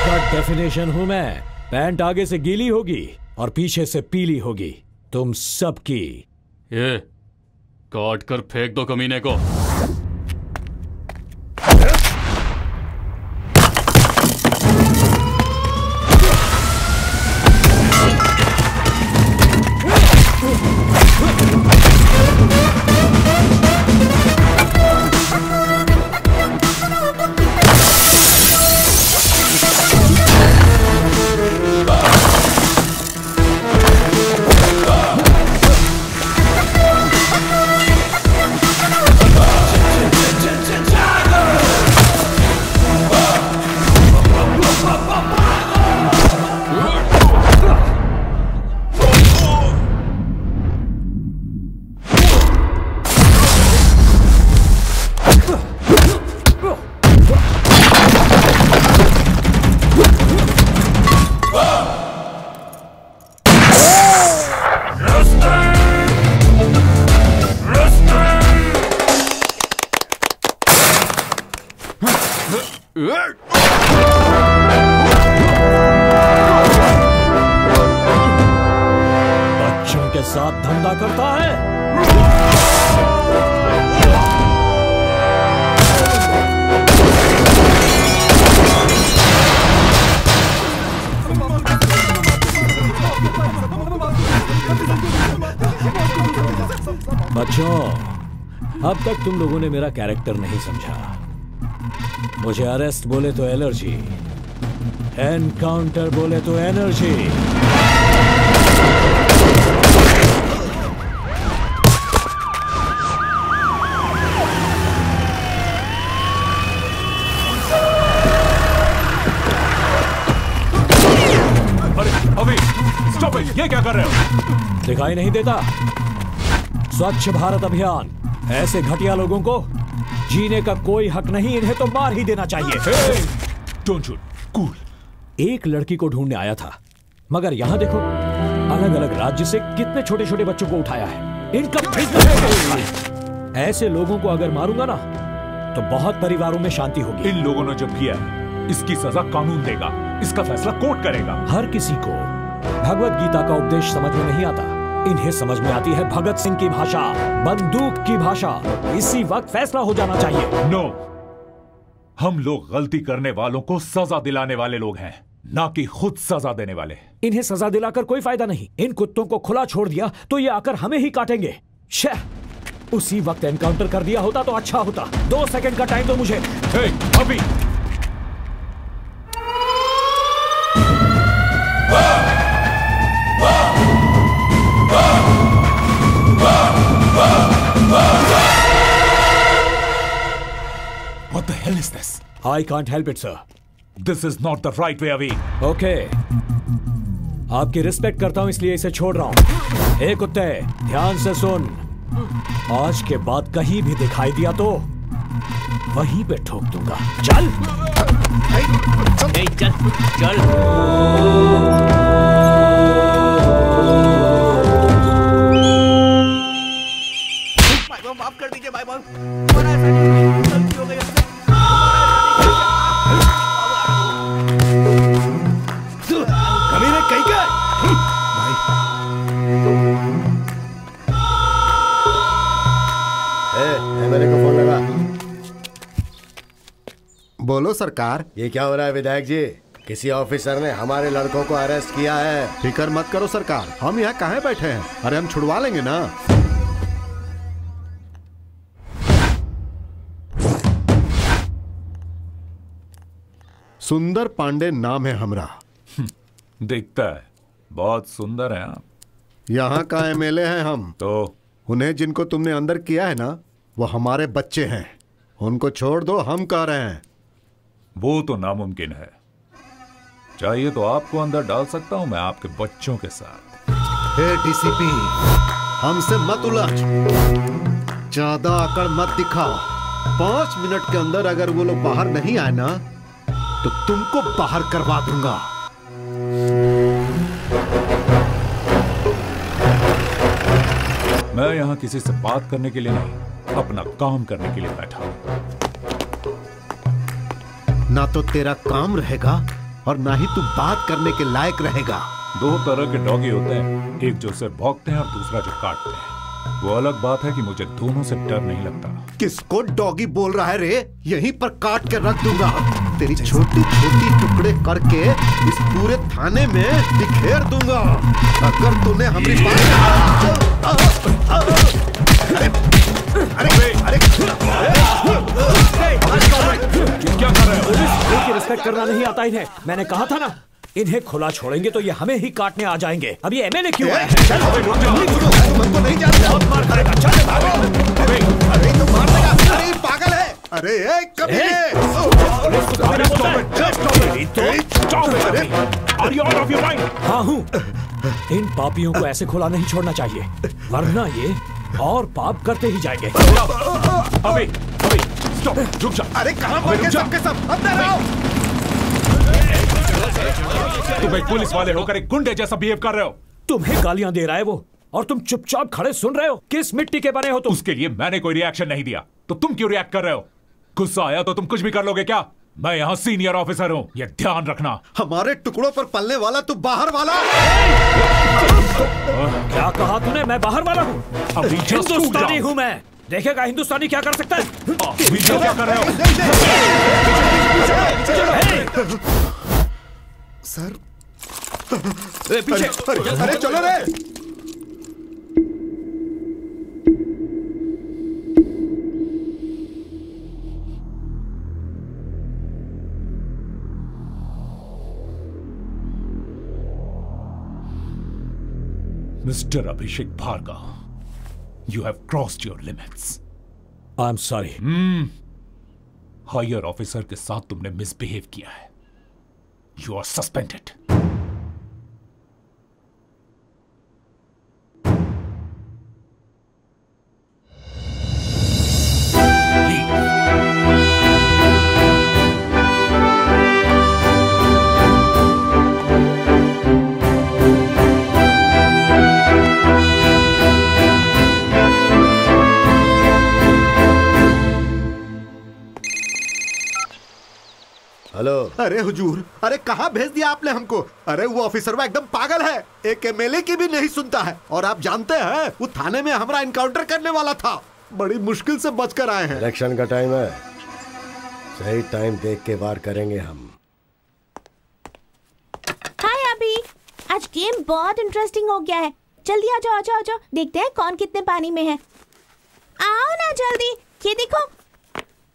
का डेफिनेशन हूँ मैं। पैंट आगे से गीली होगी और पीछे से पीली होगी। तुम सबकी। ये काट कर फेंक दो कमीने को। मेरा कैरेक्टर नहीं समझा। मुझे अरेस्ट बोले तो एलर्जी एनकाउंटर बोले तो एनर्जी ये क्या कर रहे हो? दिखाई नहीं देता। स्वच्छ भारत अभियान। ऐसे घटिया लोगों को जीने का कोई हक नहीं इन्हें तो मार ही देना चाहिए। डोंट शूट कूल एक लड़की को ढूँढने आया था मगर यहाँ देखो अलग अलग राज्य से कितने छोटे छोटे बच्चों को उठाया है। इनका है। ऐसे लोगों को अगर मारूँगा ना तो बहुत परिवारों में शांति होगी। इन लोगों ने जो किया है इसकी सजा कानून देगा इसका फैसला कोर्ट करेगा। हर किसी को भगवत गीता का उपदेश समझ में नहीं आता। इन्हें समझ में आती है भगत सिंह की भाषा बंदूक की भाषा। इसी वक्त फैसला हो जाना चाहिए। नो हम लोग गलती करने वालों को सजा दिलाने वाले लोग हैं ना कि खुद सजा देने वाले। इन्हें सजा दिलाकर कोई फ़ायदा नहीं। इन कुत्तों को खुला छोड़ दिया तो ये आकर हमें ही काटेंगे। उसी वक्त एनकाउंटर कर दिया होता तो अच्छा होता। दो सेकंड का टाइम दो मुझे। अभी। Hell is this? I can't help it, sir. This is not the right way, Avi. Okay आपकी रिस्पेक्ट करता हूँ इसलिए इसे छोड़ रहा हूँ। एक कुत्ते ध्यान से सुन। आज के बाद कहीं भी दिखाई दिया तो वहीं पे ठोक दूँगा। चल। चल चल। माफ़ कर दीजिए भाई बहुत बोलो सरकार। ये क्या हो रहा है विधायक जी? किसी ऑफिसर ने हमारे लड़कों को अरेस्ट किया है। फिकर मत करो सरकार। हम यहाँ काहे बैठे हैं? अरे हम छुड़वा लेंगे ना। सुंदर पांडे नाम है हमरा। दिखता है। बहुत सुंदर है आप। यहाँ का एमएलए हैं हम। तो? उन्हें जिनको तुमने अंदर किया है ना वो हमारे बच्चे हैं। उनको छोड़ दो हम कह रहे हैं। वो तो नामुमकिन है। चाहिए तो आपको अंदर डाल सकता हूँ मैं आपके बच्चों के साथ। हे डीसीपी हमसे मत उलझ। ज़्यादा अकड़ मत दिखाओ। पाँच मिनट के अंदर अगर वो लोग बाहर नहीं आए ना तो तुमको बाहर करवा दूँगा। मैं यहाँ किसी से बात करने के लिए नहीं अपना काम करने के लिए बैठा हूँ। ना तो तेरा काम रहेगा और ना ही तू बात करने के लायक रहेगा दो तरह के डॉगी होते हैं एक जो सिर्फ़ भौंकते हैं और दूसरा जो काटते हैं वो अलग बात है कि मुझे दोनों से डर नहीं लगता किसको डॉगी बोल रहा है रे यहीं पर काट के रख दूँगा तेरी छोटी छोटी टुकड़े करके इस पूरे थाने में बिखेर दूँगा अगर तूने हमारी बात क्या कर रहे हो इनकी रिस्पेक्ट करना नहीं आता इन्हें। मैंने कहा था ना इन्हें खुला छोड़ेंगे तो ये हमें ही काटने आ जाएँगे। अब ये एमएलए क्यों है? चल नहीं जानते। बहुत मार खाएगा। चल अरे अरे तो मार देगा। अरे पागल है। अरे ए कभी हाँ हूँ। इन पापियों को ऐसे खुला नहीं छोड़ना चाहिए। वरना ये और पाप करते ही जाएँगे। अबे अबे स्टॉप रुक जा। अरे कहाँ पड़ गए सबके सब? अंदर आओ। तुम एक पुलिस वाले होकर एक गुंडे जैसा बिहेव कर रहे हो। तुम्हें गालियाँ दे रहा है वो और तुम चुपचाप खड़े सुन रहे हो। किस मिट्टी के बने हो तुम? उसके लिए मैंने कोई रिएक्शन नहीं दिया। तो तुम क्यों रिएक्ट कर रहे हो? गुस्सा आया तो तुम कुछ भी कर लोगे क्या? मैं यहाँ सीनियर ऑफिसर हूँ ये ध्यान रखना हमारे टुकड़ों पर पलने वाला तू बाहर वाला क्या कहा तूने मैं बाहर वाला हूँ अभी हिंदुस्तानी हूँ मैं देखेगा हिंदुस्तानी क्या कर सकता है क्या कर रहे हो सर पीछे। अरे, अरे चलो रे mister Abhishek Bhargava you have crossed your limits I am sorry higher officer के साथ तुमने मिसबिहेव किया है। यू आर सस्पेंडेड अरे हुजूर अरे कहाँ भेज दिया आपने हमको? अरे वो ऑफिसर वो एकदम पागल है। एक एमएलए की भी नहीं सुनता है। और आप जानते हैं वो थाने में हमारा इनकाउंटर करने वाला था। बड़ी मुश्किल से बचकर आए हैं। इलेक्शन का टाइम है। सही टाइम देख के वार करेंगे हम। हाय अभी आज गेम बहुत इंटरेस्टिंग हो गया है। जल्दी आ जाओ आ जाओ आ जाओ। देखते हैं कौन कितने पानी में है। आओ ना जल्दी। ये देखो।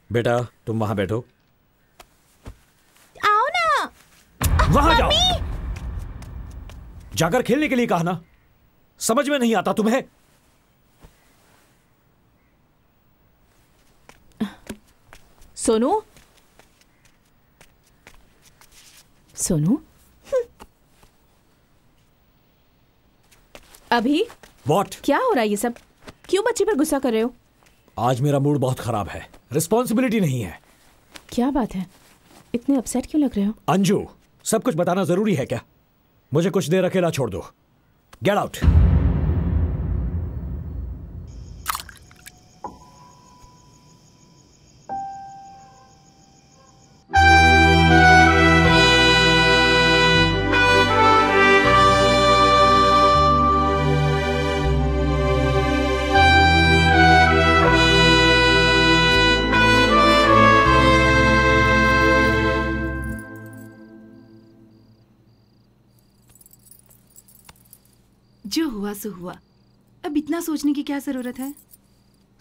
बेटा तुम वहाँ बैठो। आओ ना। वहाँ जाओ। जाकर खेलने के लिए कहा ना। समझ में नहीं आता तुम्हें। सोनू। सोनू। अभी? वॉट क्या हो रहा है ये सब? क्यों बच्चे पर गुस्सा कर रहे हो? आज मेरा मूड बहुत खराब है। रिस्पॉन्सिबिलिटी नहीं है। क्या बात है? इतने अपसेट क्यों लग रहे हो? अंजू, सब कुछ बताना ज़रूरी है क्या? मुझे कुछ देर अकेला छोड़ दो। गेट आउट सो हुआ। अब इतना सोचने की क्या ज़रूरत है?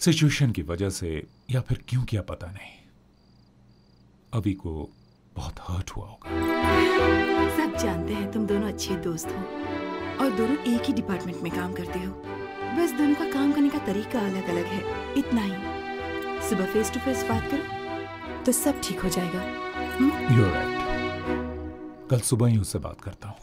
सिचुएशन की वजह से या फिर क्यों किया पता नहीं। अभी को बहुत हर्ट हुआ होगा। सब जानते हैं तुम दोनों अच्छे दोस्त हो और दोनों एक ही डिपार्टमेंट में काम करते हो। बस दोनों का काम करने का तरीका अलग अलग है। इतना ही। सुबह फेस टू फेस बात करो तो सब ठीक हो जाएगा। यू राइट कल सुबह ही उससे बात करता हूँ।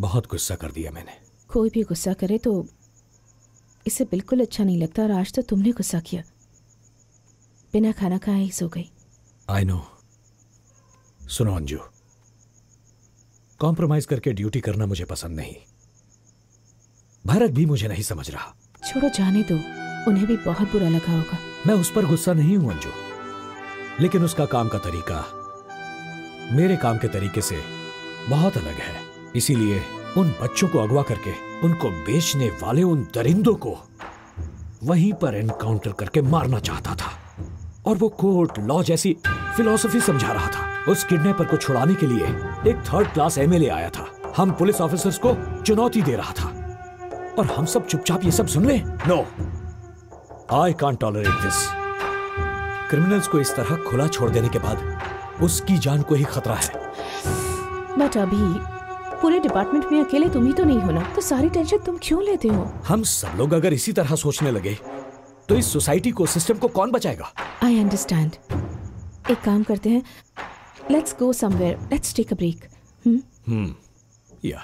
बहुत गुस्सा कर दिया मैंने। कोई भी गुस्सा करे तो इसे बिल्कुल अच्छा नहीं लगता और आज तो तुमने गुस्सा किया। बिना खाना खाए ही सो गई। आई नो सुनो अंजू कॉम्प्रोमाइज करके ड्यूटी करना मुझे पसंद नहीं। भारत भी मुझे नहीं समझ रहा। छोड़ो जाने दो। उन्हें भी बहुत बुरा लगा होगा। मैं उस पर गुस्सा नहीं हूँ अंजू। लेकिन उसका काम का तरीका मेरे काम के तरीके से बहुत अलग है। इसीलिए उन बच्चों को अगवा करके उनको बेचने वाले उन दरिंदों को वहीं पर एनकाउंटर करके मारना चाहता था। और वो कोर्ट लॉ जैसी फिलॉसफी समझा रहा था। उस किडनैपर को छुड़ाने के लिए एक थर्ड क्लास एमएलए आया था। हम पुलिस ऑफिसर्स को चुनौती दे रहा था। और हम सब चुपचाप ये सब सुन ले? No I can't tolerate this criminals को इस तरह खुला छोड़ देने के बाद उसकी जान को ही खतरा है। बट अभी पूरे डिपार्टमेंट में अकेले तुम ही तो नहीं हो ना? तो सारी टेंशन तुम क्यों लेते हो? हम सब लोग अगर इसी तरह सोचने लगे तो इस सोसाइटी को सिस्टम को कौन बचाएगा? आई अंडरस्टैंड एक काम करते हैं। Let's go somewhere let's take a break hmm या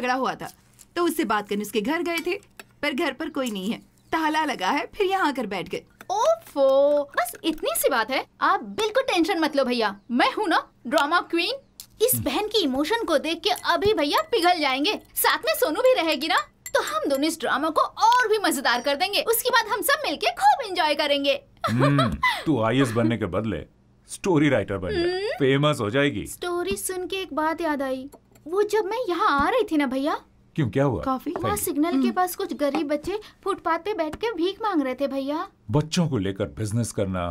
झगड़ा हुआ था। तो उससे बात करने उसके घर गए थे पर घर पर कोई नहीं है। ताला लगा है फिर यहाँ आकर बैठ गए। ओफो बस इतनी सी बात है। आप बिल्कुल टेंशन मत लो भैया। मैं हूँ ना ड्रामा क्वीन। इस बहन की इमोशन को देख के अभी भैया पिघल जाएँगे। साथ में सोनू भी रहेगी ना तो हम दोनों इस ड्रामा को और भी मज़ेदार कर देंगे। उसके बाद हम सब मिलके खूब एंजॉय करेंगे। हम्म, तू आईएएस बनने के बदले स्टोरी राइटर बन जा। फ़ेमस हो जाएगी। स्टोरी सुन के एक बात याद आई। वो जब मैं यहाँ आ रही थी ना भैया? क्यों क्या हुआ? कॉफ़ी वहाँ सिग्नल के पास कुछ गरीब बच्चे फुटपाथ पे बैठ के भीख मांग रहे थे भैया। बच्चों को लेकर बिज़नेस करना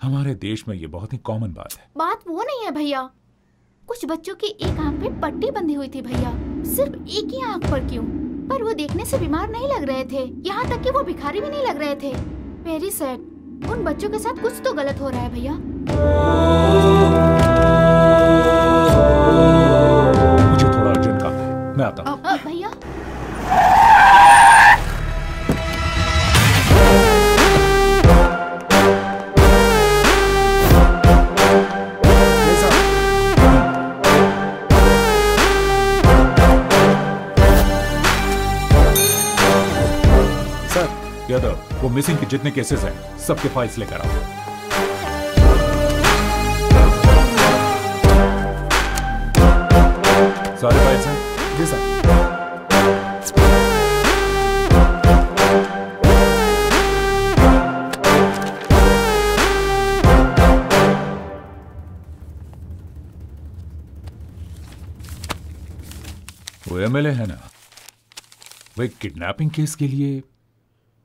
हमारे देश में ये बहुत ही कॉमन बात है। बात वो नहीं है भैया। कुछ बच्चों की एक आँख पे पट्टी बंधी हुई थी भैया। सिर्फ़ एक ही आँख पर क्यों? पर वो देखने से बीमार नहीं लग रहे थे। यहाँ तक कि वो भिखारी भी नहीं लग रहे थे। वेरी सेट उन बच्चों के साथ कुछ तो गलत हो रहा है भैया। मैं आता हूँ। भैया? सर यादव वो मिसिंग के जितने केसेस हैं सबके फाइल्स लेकर आओ। सारे फाइल्स हैं। जी सर वो एमएलए है ना? वो एक किडनैपिंग केस के लिए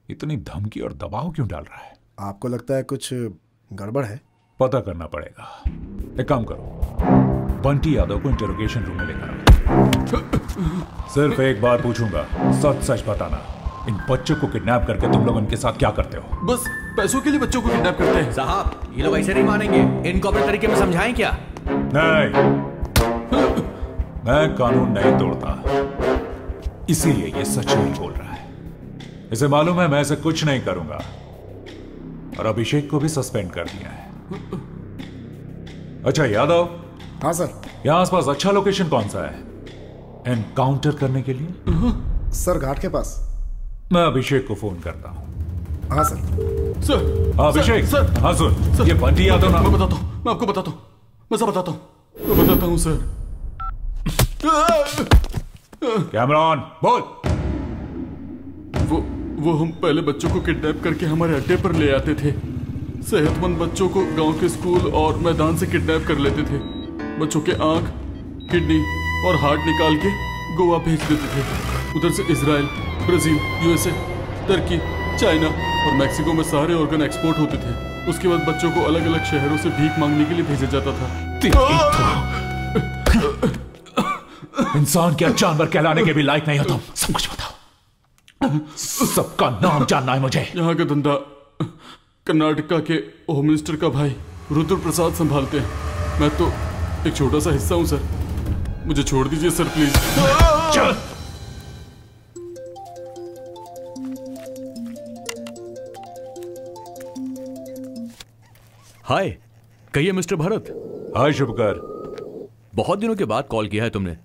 इतनी धमकी और दबाव क्यों डाल रहा है? आपको लगता है कुछ गड़बड़ है? पता करना पड़ेगा। एक काम करो। बंटी यादव को इंटरोगेशन रूम में लेकर आओ। सिर्फ़ एक बार पूछूँगा। सच सच बताना। इन बच्चों को किडनैप करके तुम लोग इनके साथ क्या करते हो? बस पैसों के लिए बच्चों को किडनैप करते हैं। साहब ये लोग ऐसे नहीं मानेंगे। इनको अपने तरीके में समझाएँ क्या? नहीं। मैं कानून नहीं तोड़ता। इसीलिए ये सच नहीं बोल रहा है। इसे मालूम है मैं ऐसे कुछ नहीं करूँगा। और अभिषेक को भी सस्पेंड कर दिया है। अच्छा यादव? हाँ सर। यहाँ आसपास अच्छा लोकेशन कौन सा है? एनकाउंटर करने के लिए? सर घाट के पास। मैं अभिषेक को फ़ोन करता हूँ। हाँ सर। सर अभिषेक सर, हाँ सुन। ये बंटी यादव ना मैं बताता हूँ मैं आपको बताता हूँ मैं सब बताता हूँ मैं बताता हूँ सर। कैमरॉन बोल। वो वो हम पहले बच्चों को किडनैप करके हमारे अड्डे पर ले आते थे। सेहतमंद बच्चों को गाँव के स्कूल और मैदान से किडनैप कर लेते थे। बच्चों के आँख किडनी और हार्ट निकाल के गोवा भेज देते थे। उधर से Israel Brazil USA Turkey China और मैक्सिको में सारे ऑर्गन एक्सपोर्ट होते थे। उसके बाद बच्चों को अलग अलग शहरों से भीख मांगने के लिए भेजा जाता था। इंसान क्या जानवर कहलाने के भी लायक नहीं हो तुम? सब कुछ बताओ। सबका नाम जानना है मुझे। यहाँ का धंधा कर्नाटका के होम मिनिस्टर का भाई रुद्र प्रसाद संभालते हैं। मैं तो एक छोटा सा हिस्सा हूँ सर। मुझे छोड़ दीजिए सर प्लीज़ चल। हाय कहिए मिस्टर भरत। हाय शुभकर। बहुत दिनों के बाद कॉल किया है तुमने।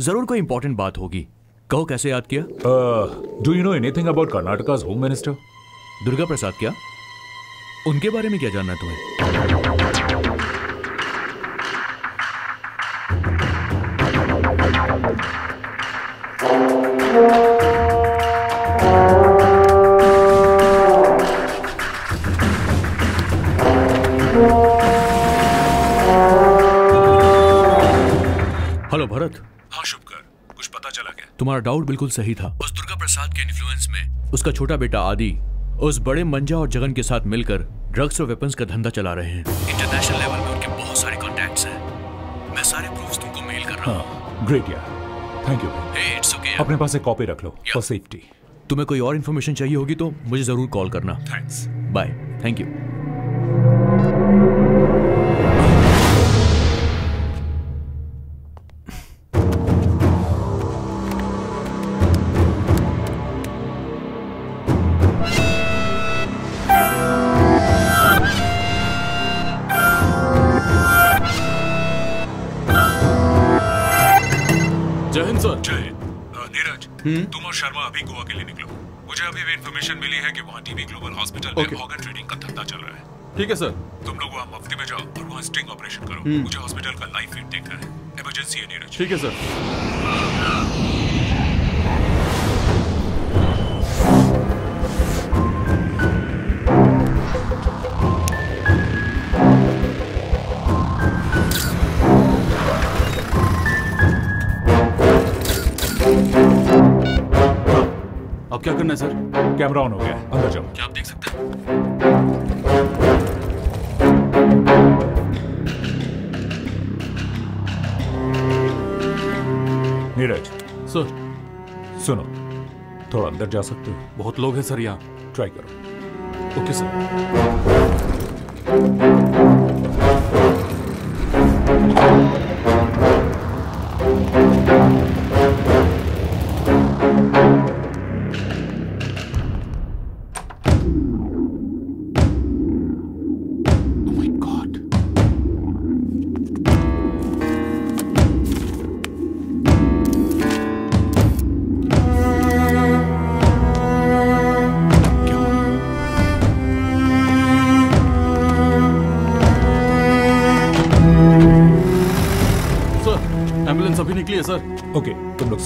ज़रूर कोई इंपॉर्टेंट बात होगी। कहो कैसे याद किया? Do you know anything about Karnataka's home minister Durga Prasad क्या? उनके बारे में क्या जानना है तुम्हें? हेलो भरत। हाँ शुभकर। कुछ पता चला क्या? तुम्हारा डाउट बिल्कुल सही था। उस दुर्गा प्रसाद के इन्फ्लुएंस में। उसका छोटा बेटा आदि उस बड़े मंजा और जगन के साथ मिलकर ड्रग्स और वेपन्स का धंधा चला रहे हैं। इंटरनेशनल लेवल में उनके बहुत सारे कॉन्टैक्ट्स हैं। मैं सारे प्रूफ्स तुमको मेल कर रहा हूँ। ग्रेट यार thank you Hey, it's okay, अपने पास एक कॉपी रख लो फॉर सेफ्टी तुम्हें कोई और इन्फॉर्मेशन चाहिए होगी तो मुझे ज़रूर कॉल करना। थैंक्स बाय थैंक यू तुम और शर्मा अभी गोवा के लिए निकलो। मुझे अभी भी इन्फॉर्मेशन मिली है कि वहाँ टीवी ग्लोबल हॉस्पिटल में. ऑर्गन ट्रेडिंग का धंधा चल रहा है। ठीक है सर तुम लोग वहाँ मुफ्ती में जाओ और वहाँ स्टिंग ऑपरेशन करो। हम्म। मुझे हॉस्पिटल का लाइव फ़ीड देखना है। इमरजेंसी है नीरज। ठीक है सर करना है सर। कैमरा ऑन हो गया अंदर जाओ। क्या आप देख सकते हैं? नीरज। सर। सुनो। थोड़ा अंदर जा सकते हो। बहुत लोग हैं सर यहाँ। ट्राई करो। Okay sir sir.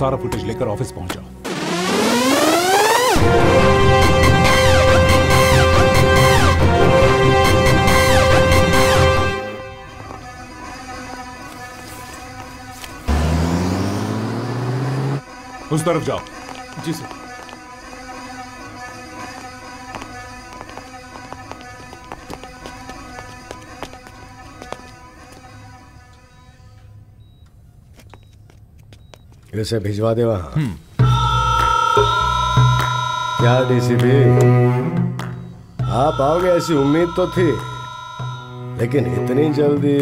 सारा फुटेज लेकर ऑफ़िस पहुँच जाओ। उस तरफ़ जाओ। इसे भिजवा दे वहाँ। क्या डीसीपी आप आओगे ऐसी उम्मीद तो थी लेकिन इतनी जल्दी।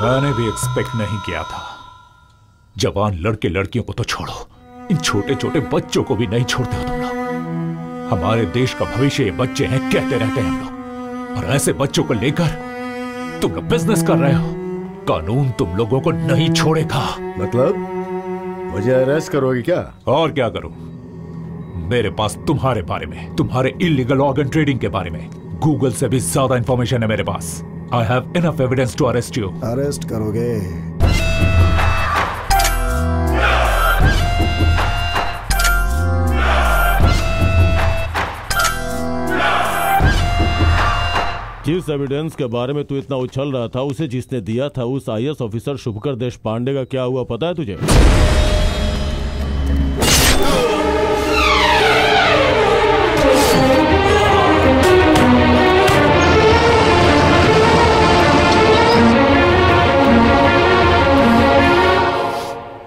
मैंने भी एक्सपेक्ट नहीं किया था। जवान लड़के लड़कियों को तो छोड़ो। इन छोटे छोटे बच्चों को भी नहीं छोड़ते हो तुम लोग। हमारे देश का भविष्य ये बच्चे हैं कहते रहते हैं हम लोग। और ऐसे बच्चों को लेकर तुम लोग बिज़नेस कर रहे हो। कानून तुम लोगों को नहीं छोड़ेगा। मतलब? मुझे अरेस्ट करोगे क्या? और क्या करूँ? मेरे पास तुम्हारे बारे में तुम्हारे इलीगल ऑर्गन ट्रेडिंग के बारे में गूगल से भी ज़्यादा इंफॉर्मेशन है मेरे पास। I have enough evidence to arrest you arrest करोगे। जिस एविडेंस के बारे में तू इतना उछल रहा था उसे जिसने दिया था उस आईएएस ऑफिसर शुभकर देश पांडे का क्या हुआ पता है तुझे?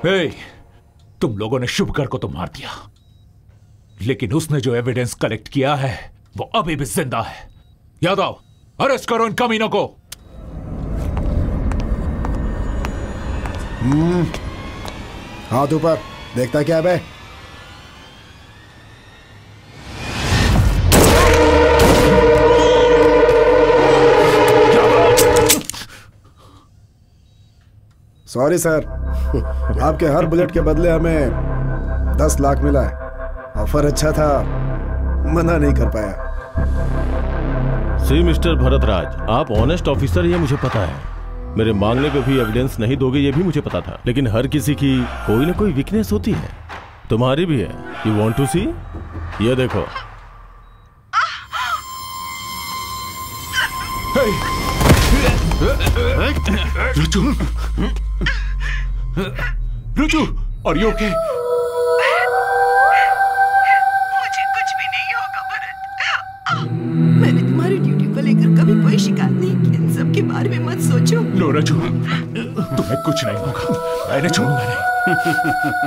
हे, तुम लोगों ने शुभकर को तो मार दिया। लेकिन उसने जो एविडेंस कलेक्ट किया है वो अभी भी ज़िंदा है। यादव अरेस्ट करो इन कमीनों को। हम्म हाथ ऊपर देखता क्या है बे। सॉरी सर आपके हर बुलेट के बदले हमें दस लाख मिला है ऑफ़र अच्छा था मना नहीं कर पाया सी मिस्टर भरतराज आप ऑनेस्ट ऑफिसर ये मुझे पता है मेरे मांगने पे भी एविडेंस नहीं दोगे ये भी मुझे पता था लेकिन हर किसी की कोई ना कोई वीकनेस होती है तुम्हारी भी है यू वांट टू सी ये देखो रुचु रुचु और यू ओके मुझे कुछ भी नहीं होगा भरत। मैंने तुम्हारी ड्यूटी को लेकर कभी कोई शिकायत नहीं की इन सब के बारे में मत सोचो। रजू तुम्हें कुछ नहीं होगा। मैंने छोड़ूँगा नहीं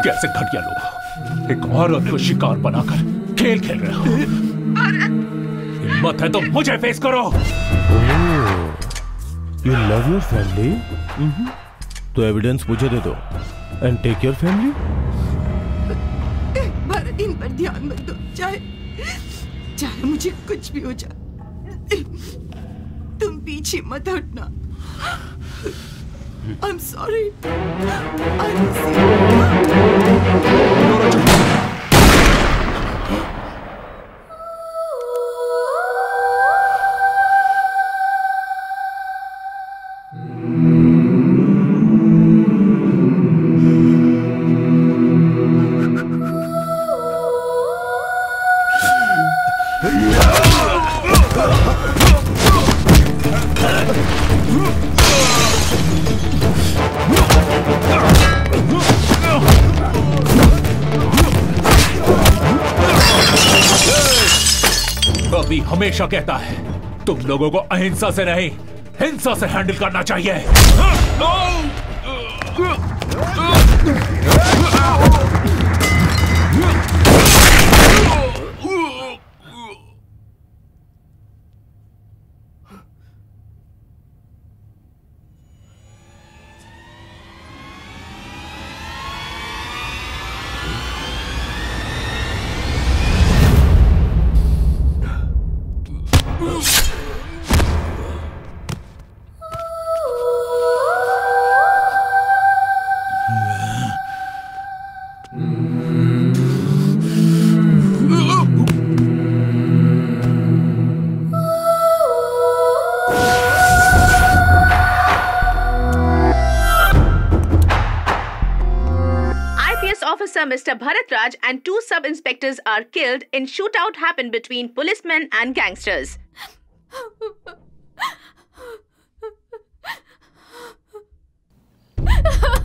कैसे घटिया लोग एक औरत को शिकार बनाकर खेल खेल रहे हो। हिम्मत है तो मुझे फेस करो। यू लव योर फैमिली तो एविडेंस मुझे दे दो and take your family Bharat इन पर ध्यान मत दो चाहे चाहे मुझे कुछ भी हो जाए, तुम पीछे मत हटना I'm sorry. I miss Oh! हमेशा कहता है तुम लोगों को अहिंसा से नहीं हिंसा से हैंडल करना चाहिए officer Mr. Bharat Raj and two sub-inspectors are killed in shootout happened between policemen and gangsters.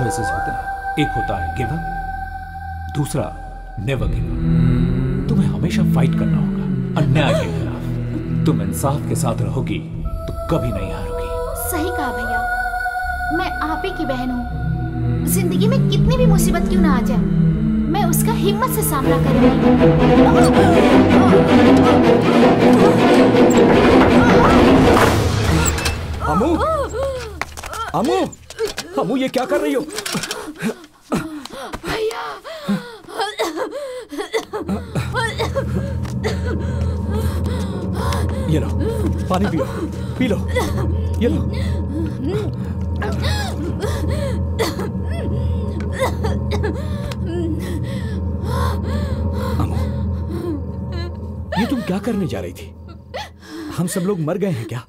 Choices होते हैं। एक होता है गिव अप दूसरा नेवर गिव अप तुम्हें हमेशा फाइट करना होगा अन्याय के खिलाफ। तुम इंसाफ के साथ रहोगी तो कभी नहीं हारोगी। सही कहा भैया। मैं आप ही की बहन हूँ। ज़िंदगी में कितनी भी मुसीबत क्यों ना आ जाए मैं उसका हिम्मत से सामना करूँगी। अमू अमू अमू ये क्या कर रही हो? भैया। ये लो पानी पियो पी लो ये लो। ये तुम क्या करने जा रही थी? हम सब लोग मर गए हैं क्या?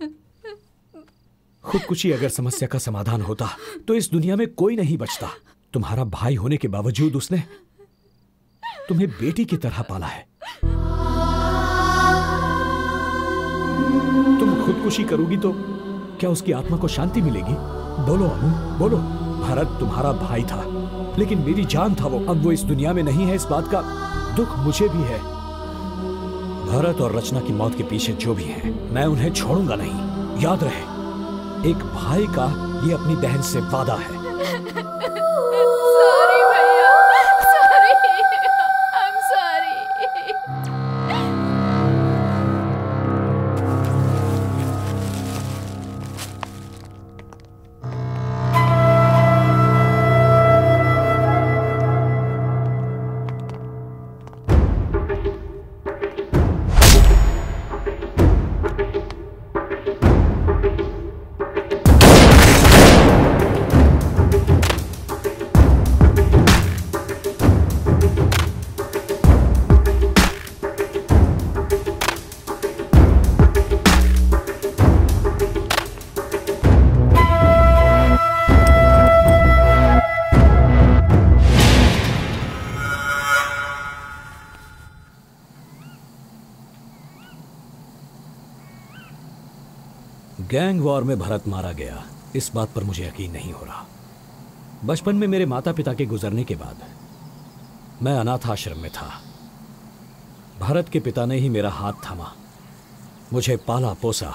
खुदकुशी अगर समस्या का समाधान होता तो इस दुनिया में कोई नहीं बचता। तुम्हारा भाई होने के बावजूद उसने तुम्हें बेटी की तरह पाला है। तुम खुदकुशी करोगी तो क्या उसकी आत्मा को शांति मिलेगी? बोलो अनु, बोलो। भारत तुम्हारा भाई था, लेकिन मेरी जान था वो। अब वो इस दुनिया में नहीं है, इस बात का दुख मुझे भी है। भरत और रचना की मौत के पीछे जो भी है, मैं उन्हें छोड़ूँगा नहीं। याद रहे एक भाई का ये अपनी बहन से वादा है। वॉर में भरत मारा गया। इस बात पर मुझे यकीन नहीं हो रहा। बचपन में मेरे माता पिता के गुजरने के बाद मैं अनाथ आश्रम में था। भरत के पिता ने ही मेरा हाथ थामा। मुझे पाला पोसा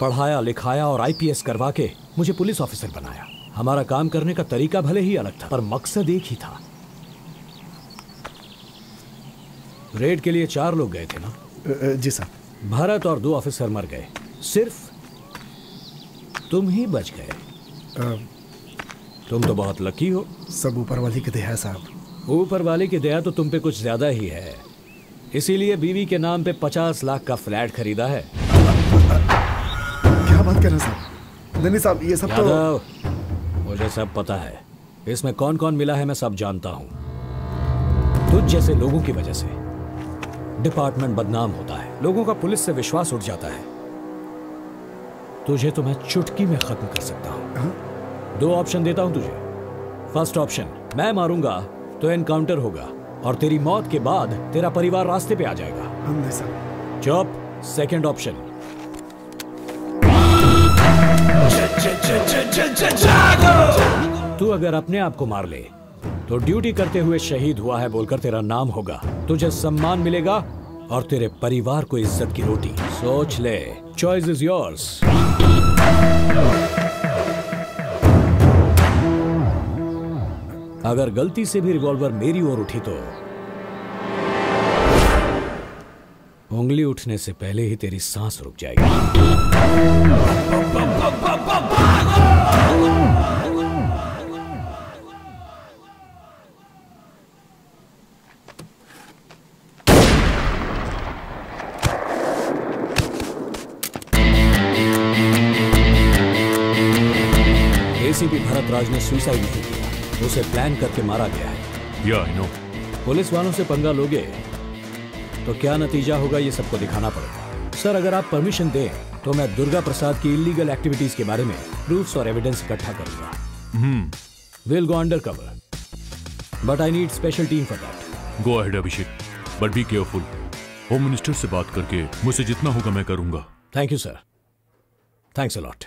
पढ़ाया लिखाया और आईपीएस करवा के मुझे पुलिस ऑफिसर बनाया। हमारा काम करने का तरीका भले ही अलग था पर मकसद एक ही था। रेड के लिए चार लोग गए थे ना? जी सर। भारत और दो ऑफिसर मर गए। सिर्फ़ तुम ही बच गए। तुम तो बहुत लकी हो। सब ऊपर वाली की दया साहब। ऊपर वाले की दया तो तुम पे कुछ ज़्यादा ही है। इसीलिए बीवी के नाम पे पचास लाख का फ्लैट खरीदा है। क्या बात कर रहे साहब? नहीं साहब ये सब तो मुझे सब पता है। इसमें कौन कौन मिला है मैं सब जानता हूँ। तुझ जैसे लोगों की वजह से। डिपार्टमेंट बदनाम होता है। लोगों का पुलिस से विश्वास उठ जाता है। तुझे तो मैं चुटकी में खत्म कर सकता हूँ। दो ऑप्शन देता हूँ तुझे। फ़र्स्ट ऑप्शन मैं मारूँगा तो एनकाउंटर होगा और तेरी मौत के बाद तेरा परिवार रास्ते पे आ जाएगा। चुप सेकंड ऑप्शन तू अगर अपने आप को मार ले तो ड्यूटी करते हुए शहीद हुआ है बोलकर तेरा नाम होगा। तुझे सम्मान मिलेगा और तेरे परिवार को इज़्ज़त की रोटी। सोच ले चॉइस इज़ योर्स अगर गलती से भी रिवॉल्वर मेरी ओर उठी तो उंगली उठने से पहले ही तेरी सांस रुक जाएगी। सुसाइड नहीं किया उसे प्लान करके मारा गया है। या आई नो पुलिस वालों से पंगा लोगे तो क्या नतीजा होगा ये सबको दिखाना पड़ेगा। सर अगर आप परमिशन दें तो मैं दुर्गा प्रसाद की इलीगल एक्टिविटीज़ के बारे में प्रूफ्स और एविडेंस इकट्ठा करूँगा। हम्म will go under cover but I need special team for that go ahead Abhishek but be careful home minister से बात करके मुझसे जितना होगा मैं करूँगा। Thank you sir thanks a lot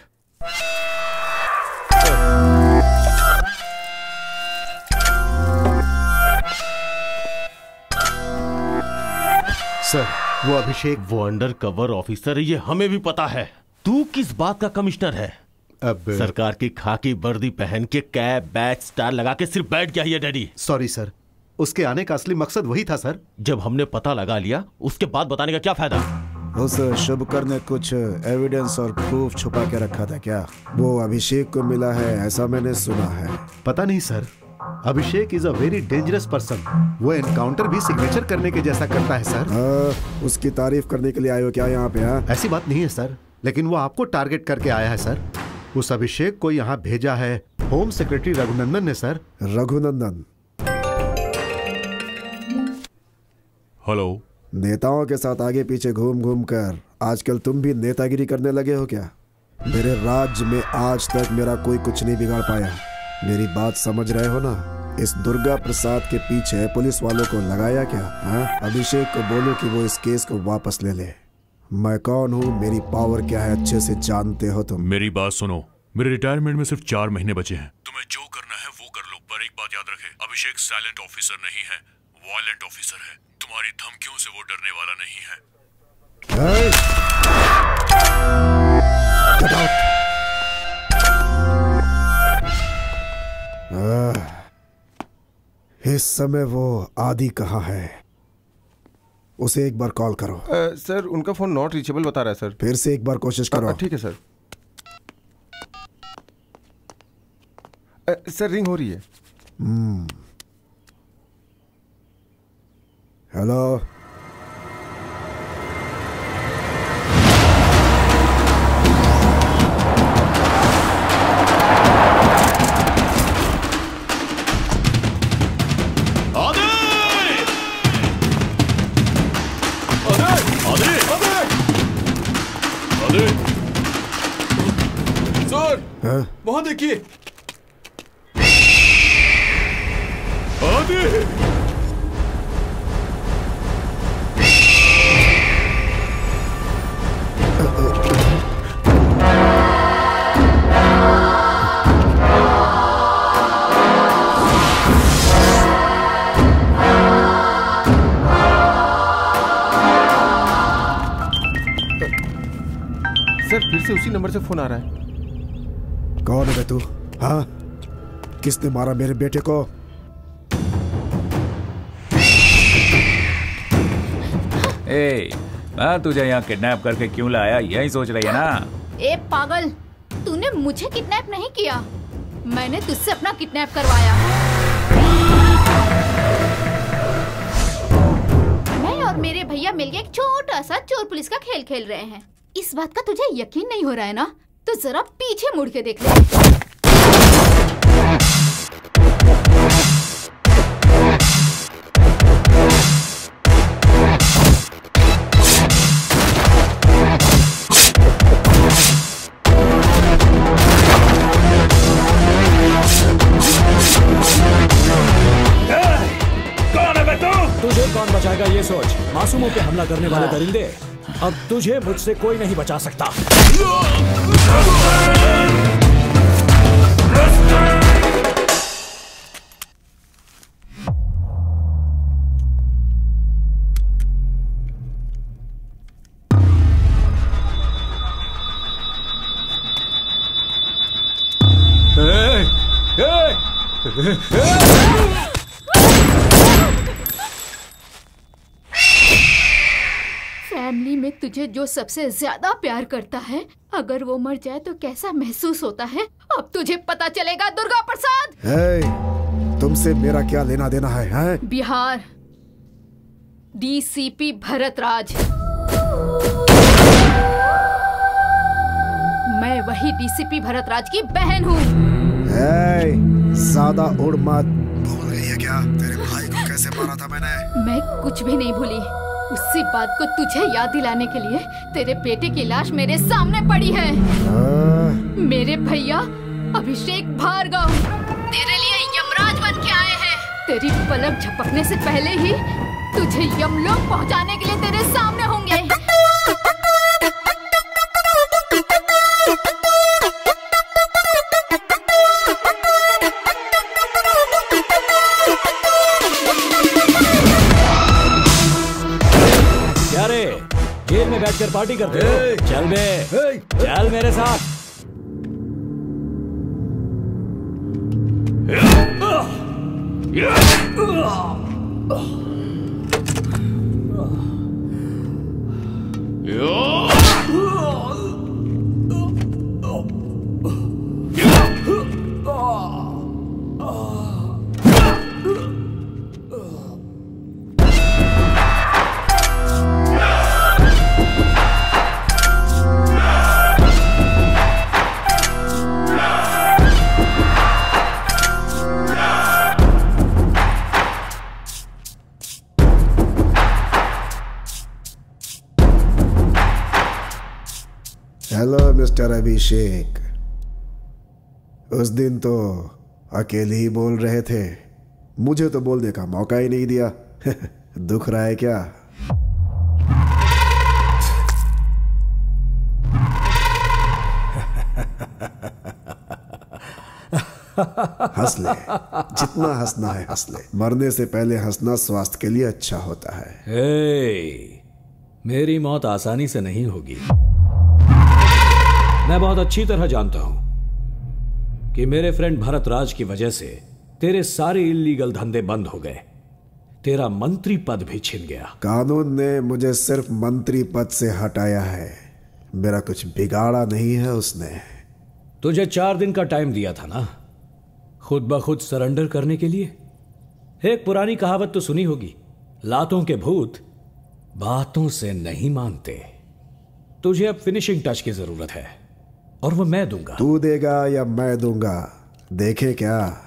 sir वो अभिषेक वो अंडर कवर ऑफिसर है ये हमें भी पता है। तू किस बात का कमिश्नर है? अब सरकार की खाकी वर्दी पहन के कैप बैच स्टार लगा के सिर्फ़ बैठ गया है डैडी। Sorry sir. उसके आने का असली मकसद वही था सर। जब हमने पता लगा लिया उसके बाद बताने का क्या फ़ायदा? उस शुभकर ने कुछ एविडेंस और प्रूफ छुपा के रखा था क्या? वो अभिषेक को मिला है ऐसा मैंने सुना है। पता नहीं sir. Abhishek is a very dangerous person वो एनकाउंटर भी सिग्नेचर करने के जैसा करता है सर आ, उसकी तारीफ़ करने के लिए आए हो क्या यहाँ पे हाँ? ऐसी बात नहीं है सर लेकिन वो आपको टारगेट करके आया है सर उस अभिषेक को यहाँ भेजा है होम सेक्रेटरी रघुनंदन ने सर रघुनंदन। हेलो नेताओं के साथ आगे पीछे घूम घूम कर आजकल तुम भी नेतागिरी करने लगे हो क्या? मेरे राज्य में आज तक मेरा कोई कुछ नहीं बिगाड़ पाया। मेरी बात समझ रहे हो ना? इस दुर्गा प्रसाद के पीछे पुलिस वालों को लगाया क्या हा? अभिषेक को बोलो कि वो इस केस को वापस ले ले। मैं कौन हूँ? मेरी पावर क्या है? अच्छे से जानते हो तुम। मेरी बात सुनो। मेरे रिटायरमेंट में सिर्फ़ चार महीने बचे हैं। तुम्हें जो करना है वो कर लो पर एक बात याद रखे अभिषेक साइलेंट ऑफिसर नहीं है वायलेंट ऑफिसर है। तुम्हारी धमकियों से वो डरने वाला नहीं है। इस समय वो आदि कहाँ है? उसे एक बार कॉल करो। अ, सर उनका फ़ोन नॉट रीचेबल बता रहा है सर। फिर से एक बार कोशिश करो। ठीक है सर। अ, सर रिंग हो रही है। हम्म। हेलो? देखिए। सर फिर से उसी नंबर से फ़ोन आ रहा है कौन है बे तू हाँ किसने मारा मेरे बेटे को? ए, मैं तुझे यहाँ किडनैप करके क्यों लाया? यही सोच रही है ना? ए पागल तूने मुझे किडनैप नहीं किया। मैंने तुझसे अपना किडनैप करवाया। मैं और मेरे भैया मिलके एक छोटा सा चोर पुलिस का खेल खेल रहे हैं। इस बात का तुझे यकीन नहीं हो रहा है ना? तो जरा पीछे मुड़ के देख ले। सोच। मासूमों पे हमला करने वाले दरिंदे अब तुझे मुझसे कोई नहीं बचा सकता। फैमिली में तुझे जो सबसे ज़्यादा प्यार करता है अगर वो मर जाए तो कैसा महसूस होता है? अब तुझे पता चलेगा दुर्गा प्रसाद! तुमसे मेरा क्या लेना देना है, हैं? बिहार डीसीपी भरत राज मैं वही डीसीपी भरत राज की बहन हूँ। ज़्यादा उड़ मत। भूल गई है क्या? तेरे भाई को कैसे मारा था मैंने? मैं कुछ भी नहीं भूली। उसी बात को तुझे याद दिलाने के लिए तेरे बेटे की लाश मेरे सामने पड़ी है। मेरे भैया अभिषेक भार्गव। तेरे लिए यमराज बन के आए हैं। तेरी पलक झपकने से पहले ही तुझे यमलोक पहुँचाने के लिए तेरे सामने होंगे। बैठकर पार्टी करते हो। चल बे। चल मेरे साथ। Hello mister Abhishek. उस दिन तो अकेले ही बोल रहे थे। मुझे तो बोलने का मौका ही नहीं दिया। दुख रहा है क्या? हंस ले। जितना हंसना है हंस ले। मरने से पहले हंसना स्वास्थ्य के लिए अच्छा होता है। हे, मेरी मौत आसानी से नहीं होगी। मैं बहुत अच्छी तरह जानता हूँ कि मेरे फ्रेंड भरत राज की वजह से तेरे सारे इलीगल धंधे बंद हो गए। तेरा मंत्री पद भी छिन गया। कानून ने मुझे सिर्फ़ मंत्री पद से हटाया है। मेरा कुछ बिगाड़ा नहीं है उसने। तुझे चार दिन का टाइम दिया था ना? खुद ब खुद सरेंडर करने के लिए? एक पुरानी कहावत तो सुनी होगी लातों के भूत बातों से नहीं मानते। तुझे अब फिनिशिंग टच की ज़रूरत है। और वो मैं दूँगा। तू देगा या मैं दूँगा? देखे क्या?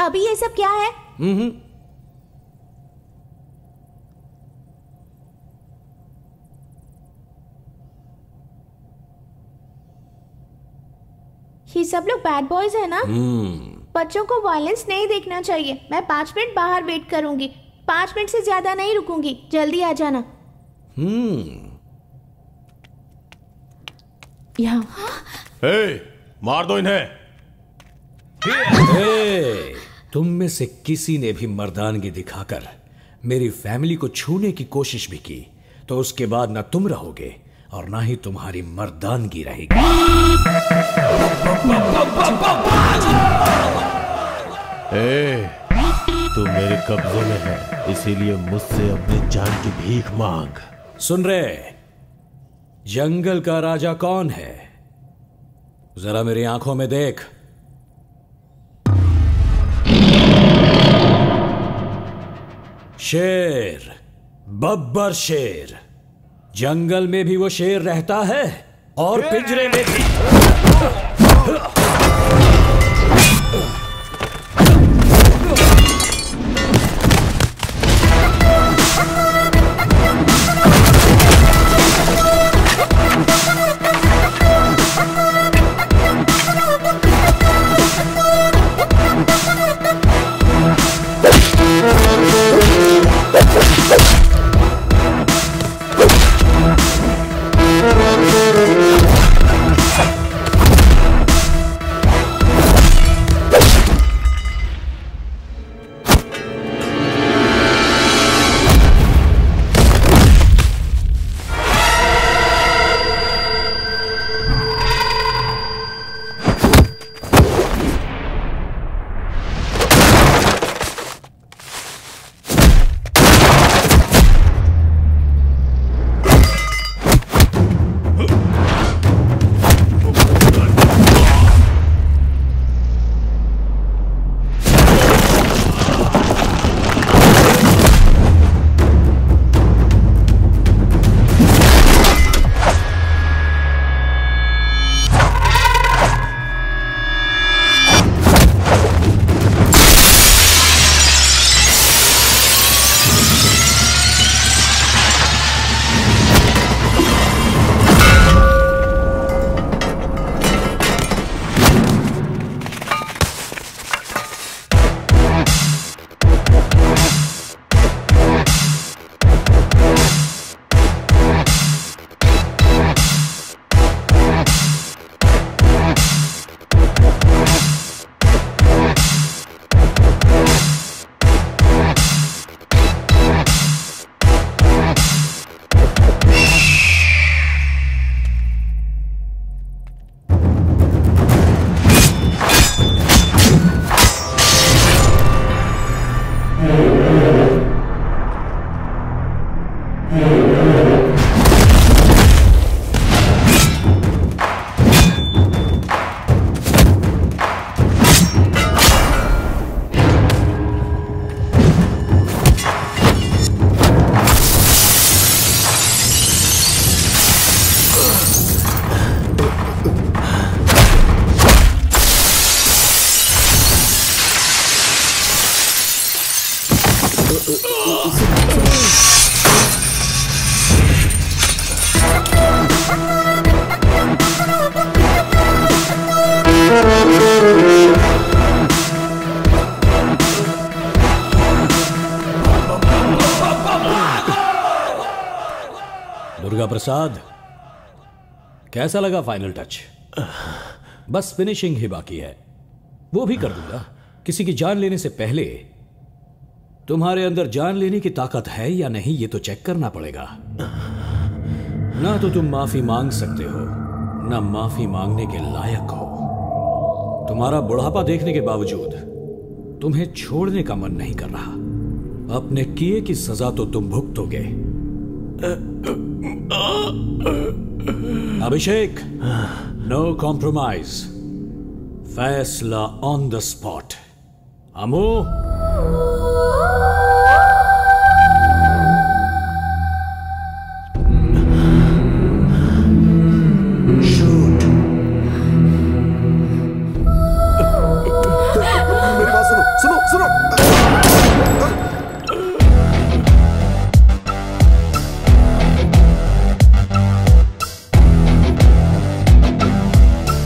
अभी ये सब क्या है? ये सब लोग बैड बॉयज़ है ना? हम्म। बच्चों को वायलेंस नहीं देखना चाहिए। मैं पाँच मिनट बाहर वेट करूँगी। पाँच मिनट से ज़्यादा नहीं रुकूँगी। जल्दी आ जाना। हम्म। यहाँ। हे, मार दो इन्हें। तुम में से किसी ने भी मर्दानगी दिखाकर मेरी फैमिली को छूने की कोशिश भी की तो उसके बाद ना तुम रहोगे। और ना ही तुम्हारी मर्दानगी रहेगी। ए, तू मेरे कब्जे में है इसीलिए मुझसे अपनी जान की भीख मांग। सुन रहे जंगल का राजा कौन है? जरा मेरी आँखों में देख। शेर बब्बर शेर। जंगल में भी वो शेर रहता है और पिंजरे में भी। प्रसाद। कैसा लगा फाइनल टच बस फिनिशिंग ही बाकी है। वो भी कर दूँगा। किसी की जान लेने से पहले, तुम्हारे अंदर जान लेने की ताकत है या नहीं, ये तो चेक करना पड़ेगा। ना तो तुम माफ़ी मांग सकते हो, ना माफ़ी मांगने के लायक हो। तुम्हारा बुढ़ापा देखने के बावजूद, तुम्हें छोड़ने का मन नहीं कर रहा। अपने किए की सजा तो तुम भुगतोगे। Abhishek, no compromise. Faisla on the spot. Amu,